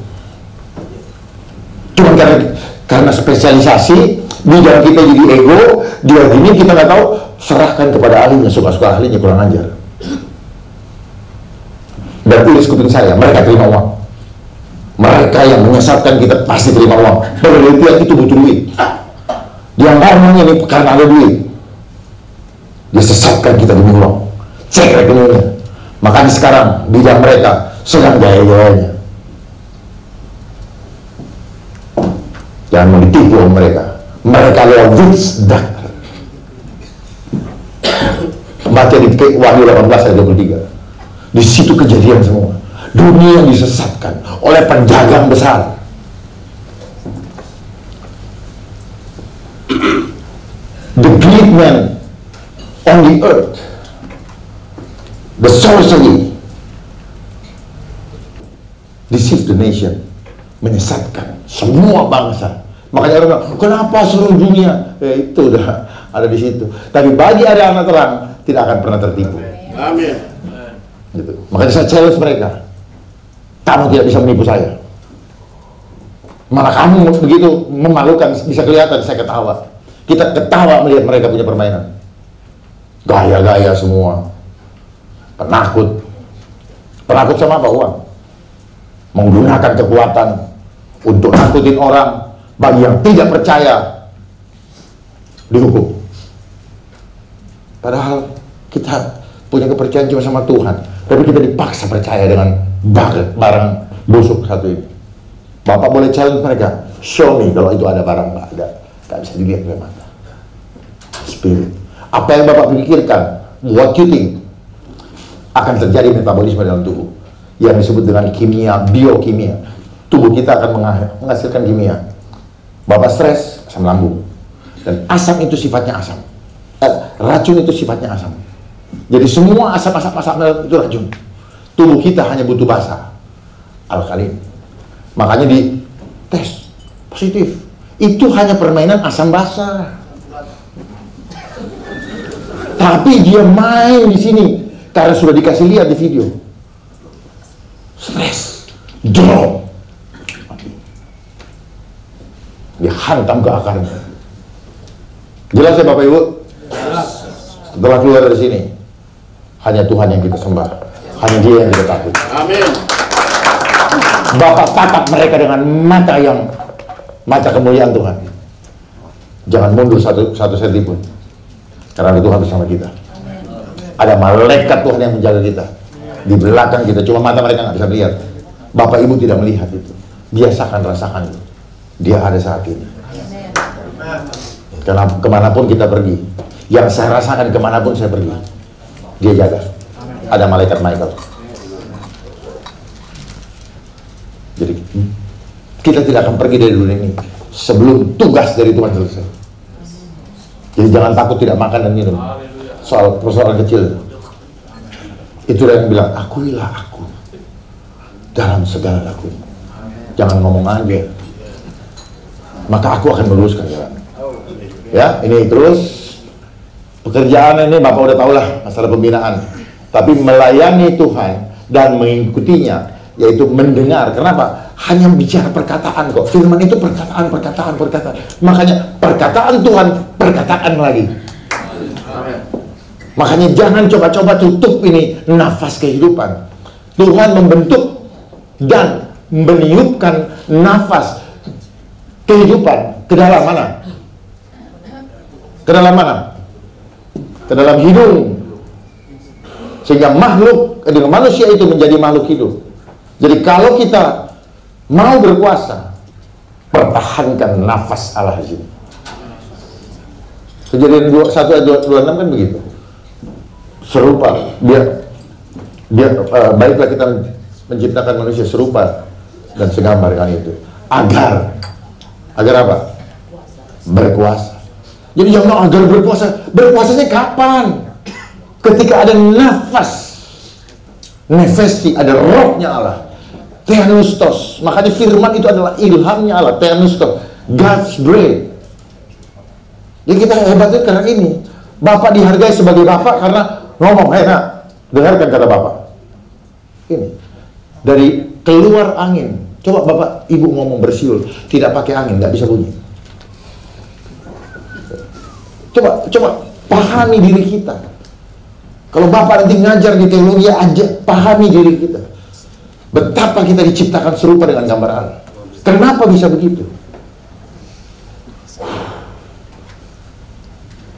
Speaker 2: Cuma karena karena spesialisasi bidang kita jadi ego, dia gini kita nggak tahu, serahkan kepada ahlinya, suka-suka ahlinya kurang ajar. Dan tulis kuping saya, mereka terima uang. Mereka yang menyesatkan kita pasti terima uang. Penelitian itu butuh duit. Dia ngomong ini karena ada duit. Dia sesatkan kita demi uang. Cek rekeningnya. Makanya sekarang bidang mereka sedang jaya-jayanya. Jangan ditipu mereka. Mereka lewat that. Baca di Wahyu 18 ayat 23. Di situ kejadian semua. Dunia disesatkan oleh penjagang besar. The great man on the earth, the sorcery, deceive the nation, menyesatkan semua bangsa. Makanya orang bilang, kenapa seluruh dunia? Eh, itu udah ada di situ. Tapi bagi ada anak terang, tidak akan pernah tertipu.
Speaker 3: Amin.
Speaker 2: Gitu. Makanya saya challenge mereka. Kamu tidak bisa menipu saya. Malah kamu begitu memalukan, bisa kelihatan saya ketawa. Kita ketawa melihat mereka punya permainan. Gaya-gaya semua. Penakut. Penakut sama apa uang? Menggunakan kekuatan untuk nakutin orang bagi yang tidak percaya dihukum. Padahal kita punya kepercayaan cuma sama Tuhan, tapi kita dipaksa percaya dengan barang, barang busuk satu ini. Bapak boleh challenge mereka, show me kalau itu ada barang nggak ada, nggak bisa dilihat oleh mata. Spirit. Apa yang Bapak pikirkan, what you think, akan terjadi metabolisme dalam tubuh yang disebut dengan kimia, biokimia. Tubuh kita akan menghasilkan kimia. Bapak stres, asam lambung. Dan asam itu sifatnya asam. Eh, racun itu sifatnya asam. Jadi semua asam-asam-asam itu racun. Tubuh kita hanya butuh basa, alkalin. Makanya di tes positif. Itu hanya permainan asam basa. Tapi dia main di sini karena sudah dikasih lihat di video. Stres, drop. Dia hantam ke akarnya. Jelas ya Bapak Ibu? Setelah keluar dari sini, hanya Tuhan yang kita sembah. Hanya dia yang kita takut.
Speaker 3: Amin.
Speaker 2: Bapak tatap mereka dengan mata yang mata kemuliaan Tuhan. Jangan mundur satu satu senti pun. Karena Tuhan bersama kita. Ada malaikat Tuhan yang menjaga kita. Di belakang kita, cuma mata mereka nggak bisa melihat. Bapak Ibu tidak melihat itu. Biasakan rasakan itu. Dia ada saat ini. Karena ke mana pun kita pergi, yang saya rasakan ke mana pun saya pergi, dia jaga. Ada malaikat Michael. Jadi kita tidak akan pergi dari dunia ini sebelum tugas dari Tuhan selesai. Jadi jangan takut tidak makan dan minum. Soal persoalan kecil. Itu yang bilang, akuilah aku dalam segala laku. Jangan ngomong aja. Maka aku akan meluruskan jalan. Ya, ini terus Pekerjaan ini Bapak udah tahu lah masalah pembinaan. Tapi melayani Tuhan dan mengikutinya yaitu mendengar. Kenapa? Hanya bicara perkataan kok. Firman itu perkataan, perkataan, perkataan. Makanya perkataan Tuhan, perkataan lagi. Makanya jangan coba-coba tutup ini nafas kehidupan. Tuhan membentuk dan meniupkan nafas kehidupan ke dalam mana? Ke dalam mana? Ke dalam hidung. Sehingga makhluk, dengan manusia itu menjadi makhluk hidup. Jadi kalau kita mau berkuasa, pertahankan nafas Allah di sini. Kejadian 1 ayat 26 kan begitu. Serupa, biar biar uh, baiklah kita menciptakan manusia serupa dan segambar dengan itu. Agar agar apa? Berkuasa. Jadi jangan agar berkuasa. Berkuasanya kapan? Ketika ada nafas. Nefesi, ada rohnya Allah. Theanustos. Makanya firman itu adalah ilhamnya Allah. Theanustos. God's breath. Jadi kita hebatnya karena ini. Bapak dihargai sebagai bapak karena ngomong, hei nak, dengarkan kata bapak. Ini. Dari keluar angin. Coba bapak, ibu ngomong bersiul, tidak pakai angin, nggak bisa bunyi. Coba, coba pahami diri kita. Kalau bapak nanti ngajar di teologi aja, pahami diri kita. Betapa kita diciptakan serupa dengan gambar Allah. Kenapa bisa begitu?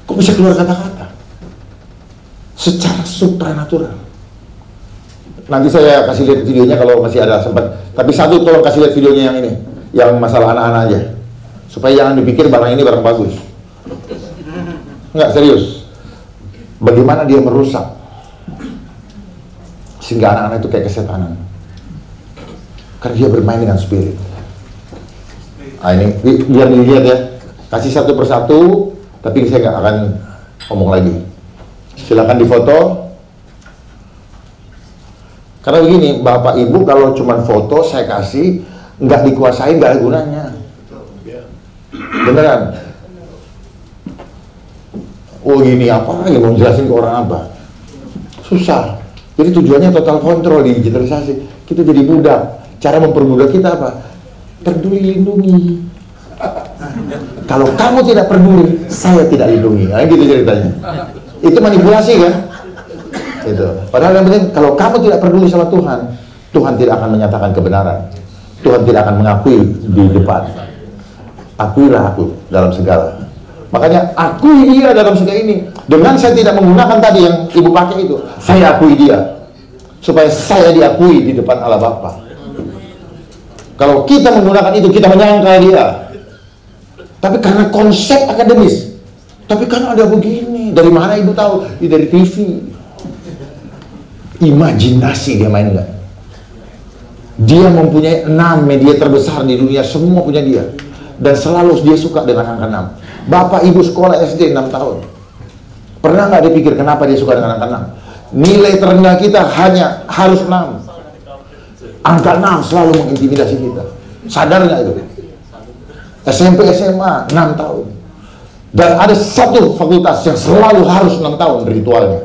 Speaker 2: Kok bisa keluar kata-kata? Secara supranatural. Nanti saya kasih lihat videonya kalau masih ada sempat. Tapi satu tolong kasih lihat videonya yang ini, yang masalah anak-anak aja. Supaya jangan dipikir barang ini barang bagus. Enggak serius. Bagaimana dia merusak sehingga anak-anak itu kayak kesetanan. Karena dia bermain dengan spirit. Nah ini biar dilihat ya. Kasih satu persatu, tapi saya nggak akan ngomong lagi. Silakan difoto. Karena begini, bapak ibu kalau cuma foto saya kasih nggak dikuasai nggak ada gunanya. Beneran. Oh gini apa? Ya mau jelasin ke orang apa? Susah. Jadi tujuannya total kontrol digitalisasi. Kita jadi budak. Cara mempermudah kita apa? Peduli lindungi. Kalau kamu tidak peduli, saya tidak lindungi. Nah, gitu ceritanya. Itu manipulasi kan? Itu. Padahal yang penting kalau kamu tidak peduli sama Tuhan, Tuhan tidak akan menyatakan kebenaran. Tuhan tidak akan mengakui di depan. Akuilah aku dalam segala. Makanya akui dia dalam segala ini. Dengan saya tidak menggunakan tadi yang ibu pakai itu, saya akui dia. Supaya saya diakui di depan Allah Bapa. Kalau kita menggunakan itu, kita menyangka dia. Tapi karena konsep akademis. Tapi kan ada begini. Dari mana ibu tahu? Ya, dari TV. Imajinasi dia main nggak? Dia mempunyai enam media terbesar di dunia, semua punya dia. Dan selalu dia suka dengan angka 6. Bapak ibu sekolah SD 6 tahun. Pernah nggak dipikir kenapa dia suka dengan angka 6? Nilai terendah kita hanya harus 6. Angka 6 selalu mengintimidasi kita. Sadar nggak itu? SMP, SMA 6 tahun. Dan ada satu fakultas yang selalu harus 6 tahun ritualnya.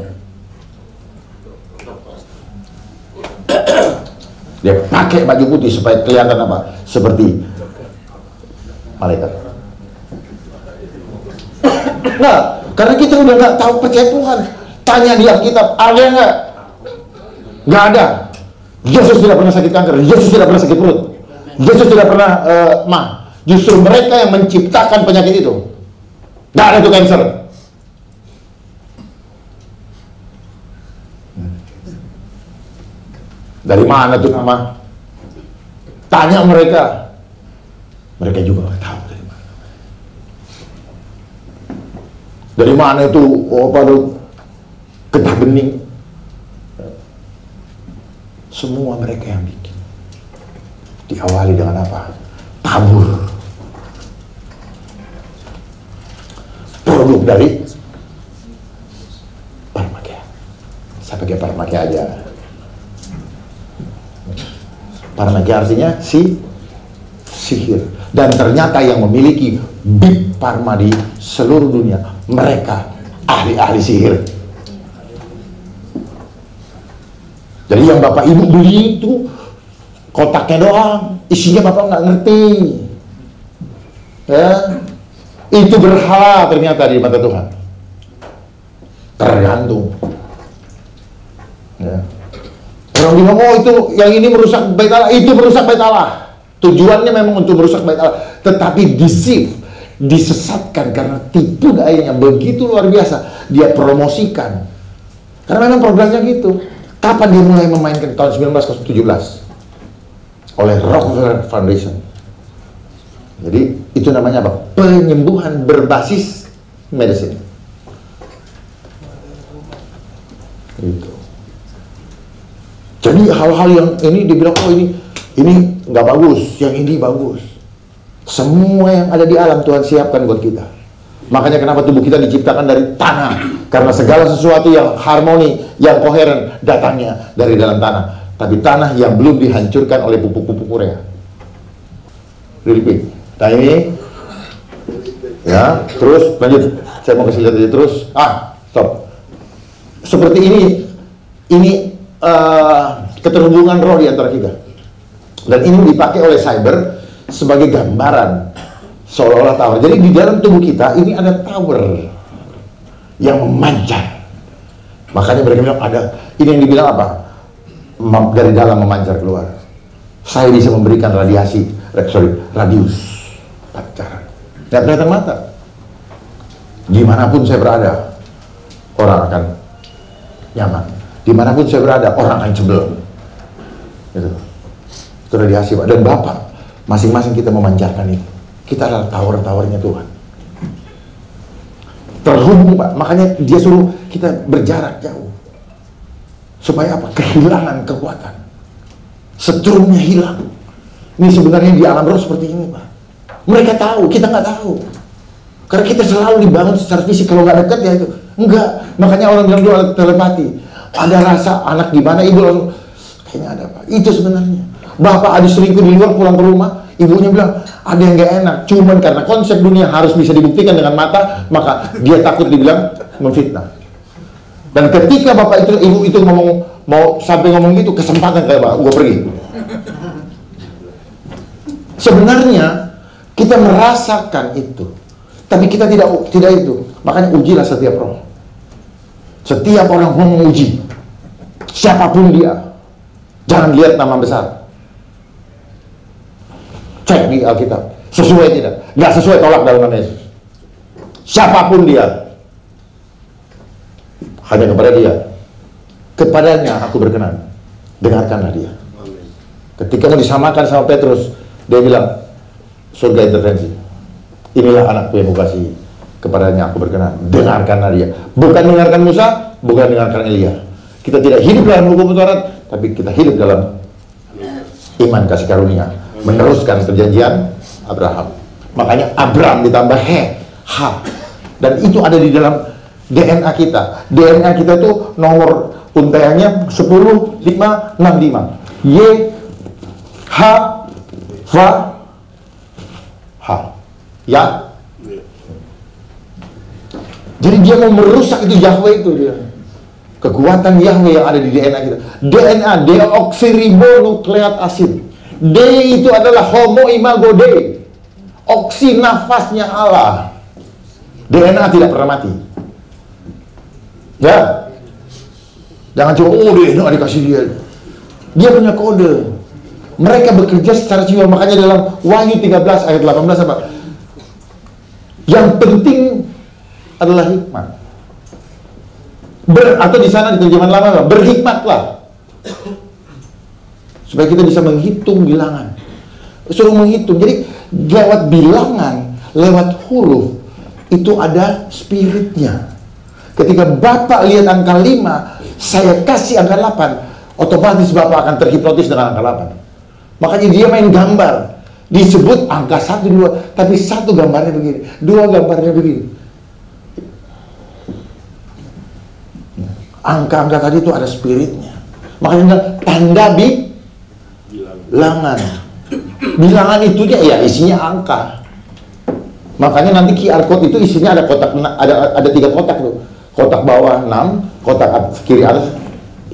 Speaker 2: Dia pakai baju putih supaya kelihatan apa? Seperti malaikat. Nah, karena kita udah nggak tahu percaya Tuhan. Tanya di Alkitab, ada nggak? Nggak ada. Yesus tidak pernah sakit kanker. Yesus tidak pernah sakit perut. Yesus tidak pernah uh, mah. Justru mereka yang menciptakan penyakit itu. Nggak ada tuh cancer. Dari mana tuh nama? Tanya mereka. Mereka juga nggak tahu dari mana. Itu oh, pada getah bening? Semua mereka yang bikin. Diawali dengan apa? Tabur. Produk dari Parmakia. Saya pakai Parmakia aja. Parmakia artinya si sihir. Dan ternyata yang memiliki Big Parma di seluruh dunia, mereka ahli-ahli sihir. Jadi yang bapak ibu beli itu kotaknya doang, isinya bapak nggak ngerti. Ya, itu berhala ternyata di mata Tuhan. Tergantung. Ya. Orang bilang, oh itu yang ini merusak bait Allah, itu merusak bait Allah. Tujuannya memang untuk merusak bait Allah, tetapi deceive, disesatkan karena tipu dayanya begitu luar biasa. Dia promosikan. Karena memang programnya gitu. Kapan dia mulai memainkan tahun 1917 oleh Rockefeller Foundation. Jadi itu namanya apa? Penyembuhan berbasis medicine. Gitu. Jadi hal-hal yang ini dibilang oh ini ini nggak bagus, yang ini bagus. Semua yang ada di alam Tuhan siapkan buat kita. Makanya kenapa tubuh kita diciptakan dari tanah? Karena segala sesuatu yang harmoni, yang koheren datangnya dari dalam tanah. Tapi tanah yang belum dihancurkan oleh pupuk-pupuk urea. Repeat. Nah ini, ya, terus lanjut. Saya mau kasih lihat aja terus. Ah, stop. Seperti ini, ini uh, keterhubungan roh di antara kita. Dan ini dipakai oleh cyber sebagai gambaran seolah-olah tower. Jadi di dalam tubuh kita ini ada tower yang memancar. Makanya mereka bilang ada ini yang dibilang apa? Dari dalam memancar keluar. Saya bisa memberikan radiasi, sorry, radius pancaran. Tidak kelihatan mata. Di mana pun saya berada, orang akan nyaman. Di mana pun saya berada, orang akan sebel. Gitu. Itu radiasi Pak. Dan Bapak, masing-masing kita memancarkan itu. Kita adalah tower-towernya Tuhan. Terhubung Pak, makanya dia suruh kita berjarak jauh. Supaya apa? Kehilangan kekuatan. Setrumnya hilang. Ini sebenarnya di alam roh seperti ini Pak. Mereka tahu, kita nggak tahu. Karena kita selalu dibangun secara fisik. Kalau nggak dekat ya itu. Enggak. Makanya orang bilang dulu telepati. Ada rasa anak di mana ibu langsung kayaknya ada Pak. Itu sebenarnya. Bapak ada selingkuh di luar pulang ke rumah, Ibunya bilang, ada yang gak enak. Cuman karena konsep dunia harus bisa dibuktikan dengan mata, maka dia takut dibilang memfitnah. Dan ketika bapak itu, ibu itu ngomong, mau sampai ngomong gitu, kesempatan kayak bapak, gue pergi. Sebenarnya, kita merasakan itu. Tapi kita tidak tidak itu. Makanya ujilah setiap roh. Setiap orang mau menguji. Siapa pun dia. Jangan lihat nama besar Cek di Alkitab. Sesuai tidak? Nggak sesuai tolak nama Yesus. Siapa pun dia. Hanya kepada dia. Kepadanya aku berkenan. Dengarkanlah dia. Ketika mau disamakan sama Petrus, dia bilang, surga intervensi. Inilah anakku yang kukasih. Kepadanya aku berkenan. Dengarkanlah dia. Bukan dengarkan Musa, bukan dengarkan Elia. Kita tidak hidup dalam hukum Taurat, tapi kita hidup dalam iman kasih karunia meneruskan perjanjian Abraham. Makanya Abraham ditambah he, ha. Dan itu ada di dalam DNA kita. DNA kita itu nomor untaiannya 10, 5, 6, 5. Y, H, Fa, H. Ya. Jadi dia mau merusak itu Yahweh itu dia. Kekuatan Yahweh yang ada di DNA kita. DNA, deoksiribonukleat asid. D itu adalah homo imago D. Oksi nafasnya Allah. DNA tidak pernah mati. Ya. Jangan cuma, oh DNA dikasih dia. Dia punya kode. Mereka bekerja secara jiwa. Makanya dalam Wahyu 13 ayat 18 apa? Yang penting adalah hikmat. Ber, atau di sana di terjemahan lama? Berhikmatlah supaya kita bisa menghitung bilangan. Suruh menghitung. Jadi lewat bilangan, lewat huruf itu ada spiritnya. Ketika Bapak lihat angka 5, saya kasih angka 8, otomatis Bapak akan terhipnotis dengan angka 8. Makanya dia main gambar. Disebut angka 1, 2, tapi satu gambarnya begini, dua gambarnya begini. Angka-angka tadi itu ada spiritnya. Makanya tanda bi bilangan. Bilangan itu dia ya isinya angka. Makanya nanti QR code itu isinya ada kotak ada ada tiga kotak tuh. kotak bawah 6, kotak kiri atas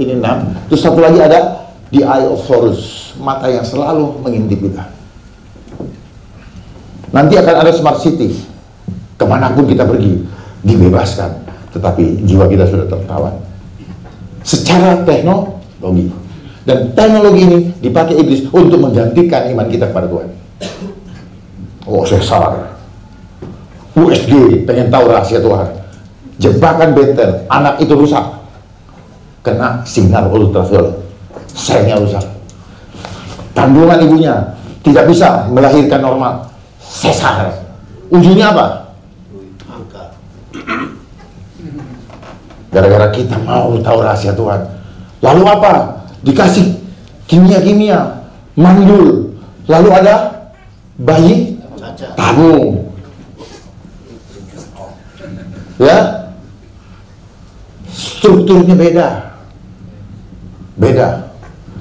Speaker 2: ini 6. Terus satu lagi ada the eye of Horus, mata yang selalu mengintip kita. Nanti akan ada smart city. Ke mana pun kita pergi, dibebaskan. Tetapi jiwa kita sudah tertawan. Secara teknologi. Dan teknologi ini dipakai iblis untuk menggantikan iman kita kepada Tuhan. Oh, sesar. USG, pengen tahu rahasia Tuhan. Jebakan benten, anak itu rusak. Kena sinar ultraviolet. Selnya rusak. Kandungan ibunya tidak bisa melahirkan normal. Sesar. Ujungnya apa? Gara-gara kita mau tahu rahasia Tuhan. Lalu apa? Dikasih kimia-kimia, mandul. Lalu ada bayi tabung. Ya? Strukturnya beda. Beda.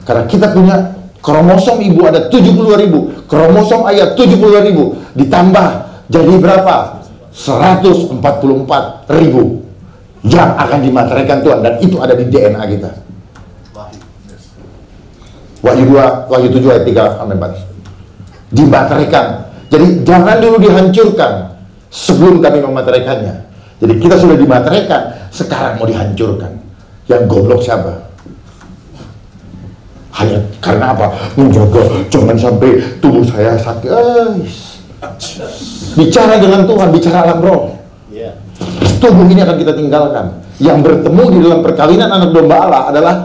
Speaker 2: Karena kita punya kromosom ibu ada 72 ribu, kromosom ayah 72 ribu, ditambah jadi berapa? 144 ribu yang akan dimateraikan Tuhan dan itu ada di DNA kita. Wahyu 2, Wahyu 7 ayat 3 sampai 4. Dimateraikan. Jadi jangan dulu dihancurkan sebelum kami memateraikannya. Jadi kita sudah dimateraikan, sekarang mau dihancurkan. Yang goblok siapa? Hanya karena apa? Menjaga jangan sampai tubuh saya sakit. Eh, bicara dengan Tuhan, bicara alam roh. Tubuh ini akan kita tinggalkan. Yang bertemu di dalam perkawinan anak domba Allah adalah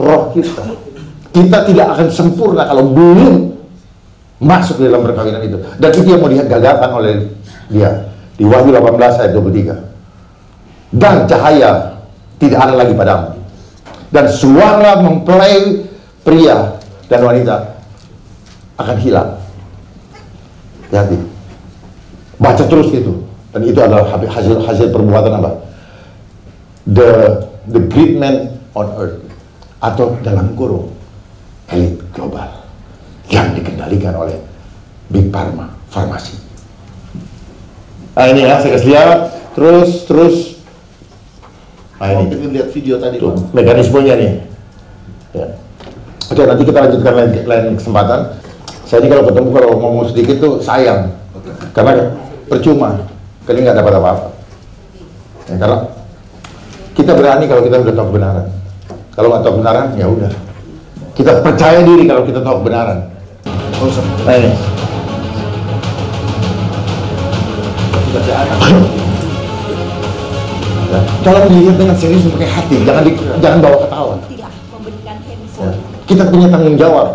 Speaker 2: roh kita. Kita tidak akan sempurna kalau belum masuk dalam perkawinan itu. Dan itu yang mau digagakan oleh dia. Di Wahyu 18 ayat 23. Dan cahaya tidak ada lagi padamu. Dan suara mempelai pria dan wanita akan hilang. Hati. Baca terus gitu. Dan itu adalah hasil hasil perbuatan apa? The the great man on earth atau dalam kurung elit global yang dikendalikan oleh Big Pharma farmasi. Nah ini ya, saya kasih lihat terus terus. Nah ini
Speaker 1: pengen lihat video tadi
Speaker 2: tuh,
Speaker 1: Pak.
Speaker 2: mekanismenya nih. Ya. Oke, nanti kita lanjutkan lain, lain kesempatan. Saya ini kalau ketemu kalau ngomong sedikit tuh sayang, karena percuma, karena nggak dapat apa-apa. Ya, karena kita berani kalau kita udah tahu kebenaran. Kalau nggak tahu kebenaran, ya udah. Kita percaya diri kalau kita tahu kebenaran. Ya. tolong dilihat dengan serius pakai hati, jangan di, jangan bawa ketawa.
Speaker 4: tidak memberikan
Speaker 2: Ya.
Speaker 4: handphone
Speaker 2: Kita punya tanggung jawab.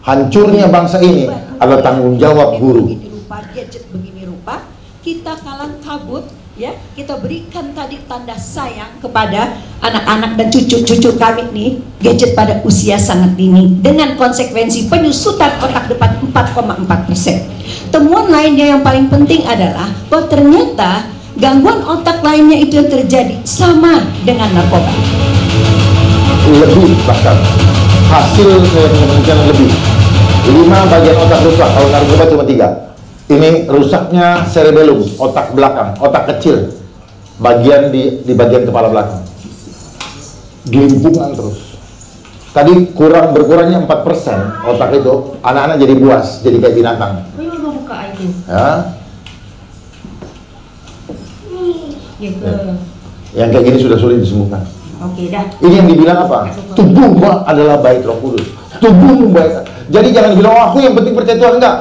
Speaker 2: Hancurnya bangsa ini adalah tanggung jawab guru.
Speaker 4: Begini rupa, gadget begini rupa, kita kalang kabut, ya, kita berikan tadi tanda sayang kepada anak-anak dan cucu-cucu kami nih, gadget pada usia sangat dini, dengan konsekuensi penyusutan otak depan 4,4 persen. Temuan lainnya yang paling penting adalah bahwa ternyata gangguan otak lainnya itu yang terjadi sama dengan narkoba.
Speaker 2: Lebih bahkan hasil saya menemukan lebih. Lima bagian otak rusak. Kalau narkoba cuma tiga. Ini rusaknya cerebellum, otak belakang, otak kecil, bagian di di bagian kepala belakang. Gelimpungan terus. Tadi kurang berkurangnya 4% otak itu, anak-anak jadi buas, jadi kayak binatang. Ya,
Speaker 4: Ya ke.
Speaker 2: yang kayak gini sudah sulit disembuhkan.
Speaker 4: Oke dah.
Speaker 2: Ini yang dibilang apa? Tubuhmu adalah bait Roh Kudus. Tubuhmu bait. Jadi jangan bilang oh, aku yang penting percaya Tuhan enggak.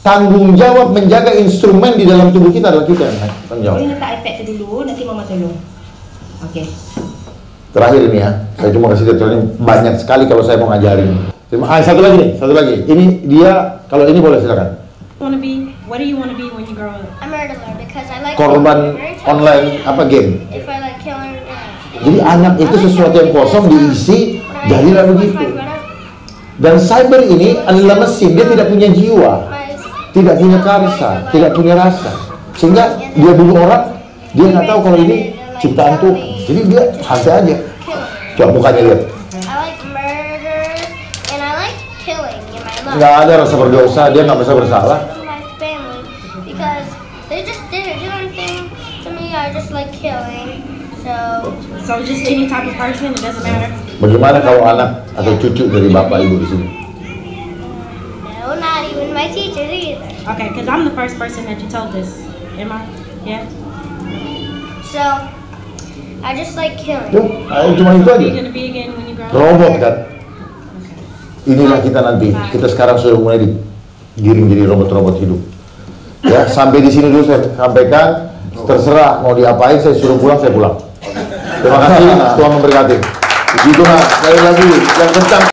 Speaker 2: Tanggung jawab menjaga instrumen di dalam tubuh kita adalah kita yang tanggung jawab.
Speaker 4: Boleh letak tu dulu, nanti mama tolong. Oke.
Speaker 2: Terakhir ini ya, saya cuma kasih detail ini banyak sekali kalau saya mau ngajarin. Terima, ah, satu lagi nih, satu lagi. Ini dia kalau ini boleh silakan.
Speaker 5: want to be? What do you want to be when you grow up?
Speaker 6: A murderer because I like
Speaker 2: Korban online apa game.
Speaker 6: If I like killing, yeah.
Speaker 2: Jadi anak itu sesuatu yang kosong diisi dari lalu gitu. Dan cyber ini adalah mesin, dia tidak punya jiwa. Tidak punya karsa, tidak punya rasa, sehingga dia bunuh orang, dia nggak tahu kalau ini ciptaan Tuhan. Jadi dia santai aja. Coba mukanya lihat,
Speaker 6: I like murder and I like killing in my life.
Speaker 2: nggak ada rasa berdosa, dia nggak merasa bersalah.
Speaker 6: To my family because they just didn't do anything to me. I just like killing. So,
Speaker 5: So just any type of person, it doesn't matter.
Speaker 2: Bagaimana kalau anak atau cucu dari bapak ibu di sini?
Speaker 5: Okay, because I'm the first person that you told this. Am I? Yeah.
Speaker 6: So, I just like killing.
Speaker 2: Ya, ayo cuma itu aja.
Speaker 5: you gonna be again when you grow up?
Speaker 2: Robot kan. Inilah kita nanti. Kita sekarang sudah mulai digiring jadi robot-robot hidup. Ya, sampai di sini dulu saya sampaikan. Terserah mau diapain, saya suruh pulang, saya pulang. Terima kasih, Tuhan memberkati.
Speaker 1: Begitu Mas, sekali lagi yang kencang